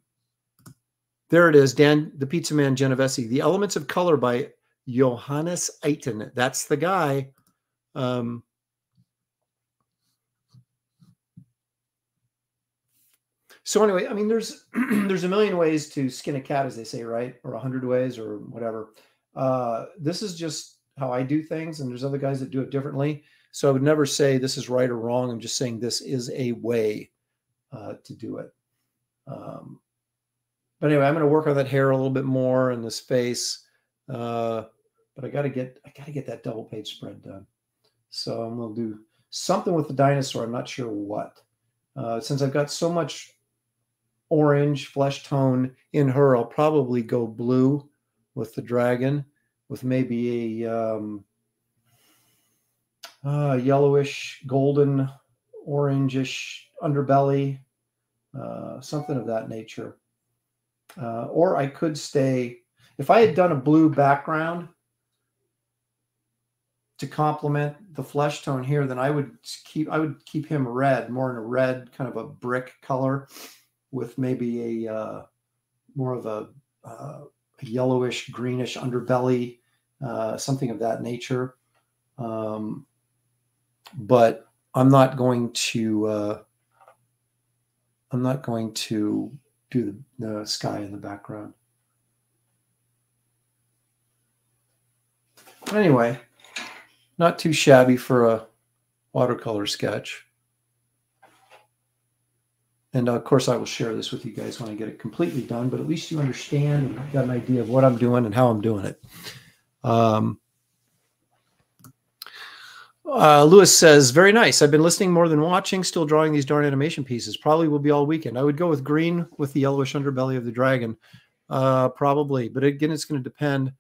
there it is, Dan, the Pizza Man Genovese. The Elements of Color by Johannes Itten. That's the guy. Um, so anyway, I mean, there's there's a million ways to skin a cat, as they say, right? Or a hundred ways, or whatever. Uh, this is just how I do things, and there's other guys that do it differently. So I would never say this is right or wrong. I'm just saying this is a way uh, to do it. Um, but anyway, I'm going to work on that hair a little bit more and this face. Uh, but I got to get I got to get that double page spread done. So I'm going to do something with the dinosaur. I'm not sure what. Uh, since I've got so much orange flesh tone in her, I'll probably go blue with the dragon with maybe a um, uh, yellowish, golden, orangish underbelly, uh, something of that nature. Uh, or I could stay, if I had done a blue background to complement the flesh tone here, then I would keep, I would keep him red, more in a red, kind of a brick color with maybe a, uh, more of a, uh, a yellowish, greenish underbelly, uh, something of that nature. Um, but I'm not going to, uh, I'm not going to do the, the sky in the background. Anyway, not too shabby for a watercolor sketch. And uh, of course, I will share this with you guys when I get it completely done, but at least you understand and got an idea of what I'm doing and how I'm doing it. Um, uh, Lewis says, very nice. I've been listening more than watching, still drawing these darn animation pieces. Probably will be all weekend. I would go with green with the yellowish underbelly of the dragon. Uh, probably. But again, it's going to depend.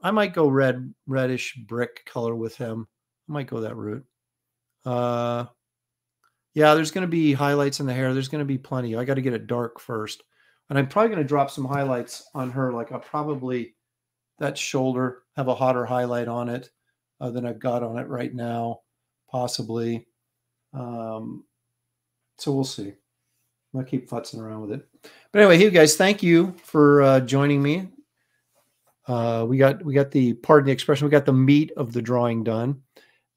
I might go red, reddish brick color with him. I might go that route. Uh, yeah, there's going to be highlights in the hair. There's going to be plenty. I got to get it dark first. And I'm probably going to drop some highlights on her. Like I'll probably, that shoulder, have a hotter highlight on it uh, than I've got on it right now, possibly. Um, so we'll see. I'll keep futzing around with it. But anyway, hey guys, thank you for uh, joining me. Uh, we got we got the pardon the expression. We got the meat of the drawing done,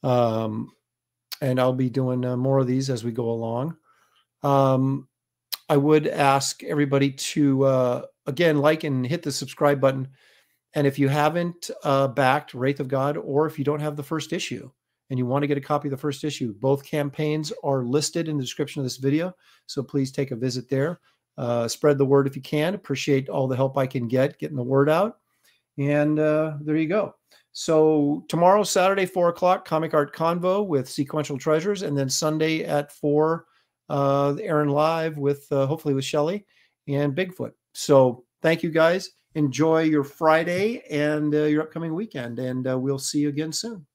um, and I'll be doing uh, more of these as we go along. Um, I would ask everybody to uh, again like and hit the subscribe button and if you haven't uh, backed Wraith of God, or if you don't have the first issue and you want to get a copy of the first issue, both campaigns are listed in the description of this video. So please take a visit there. Uh, spread the word if you can. Appreciate all the help I can get getting the word out. And uh, there you go. So tomorrow, Saturday, four o'clock, Comic Art Convo with Sequential Treasures, and then Sunday at four, uh, Aaron Live with uh, hopefully with Shelly and Bigfoot. So thank you guys enjoy your Friday and uh, your upcoming weekend. And uh, we'll see you again soon.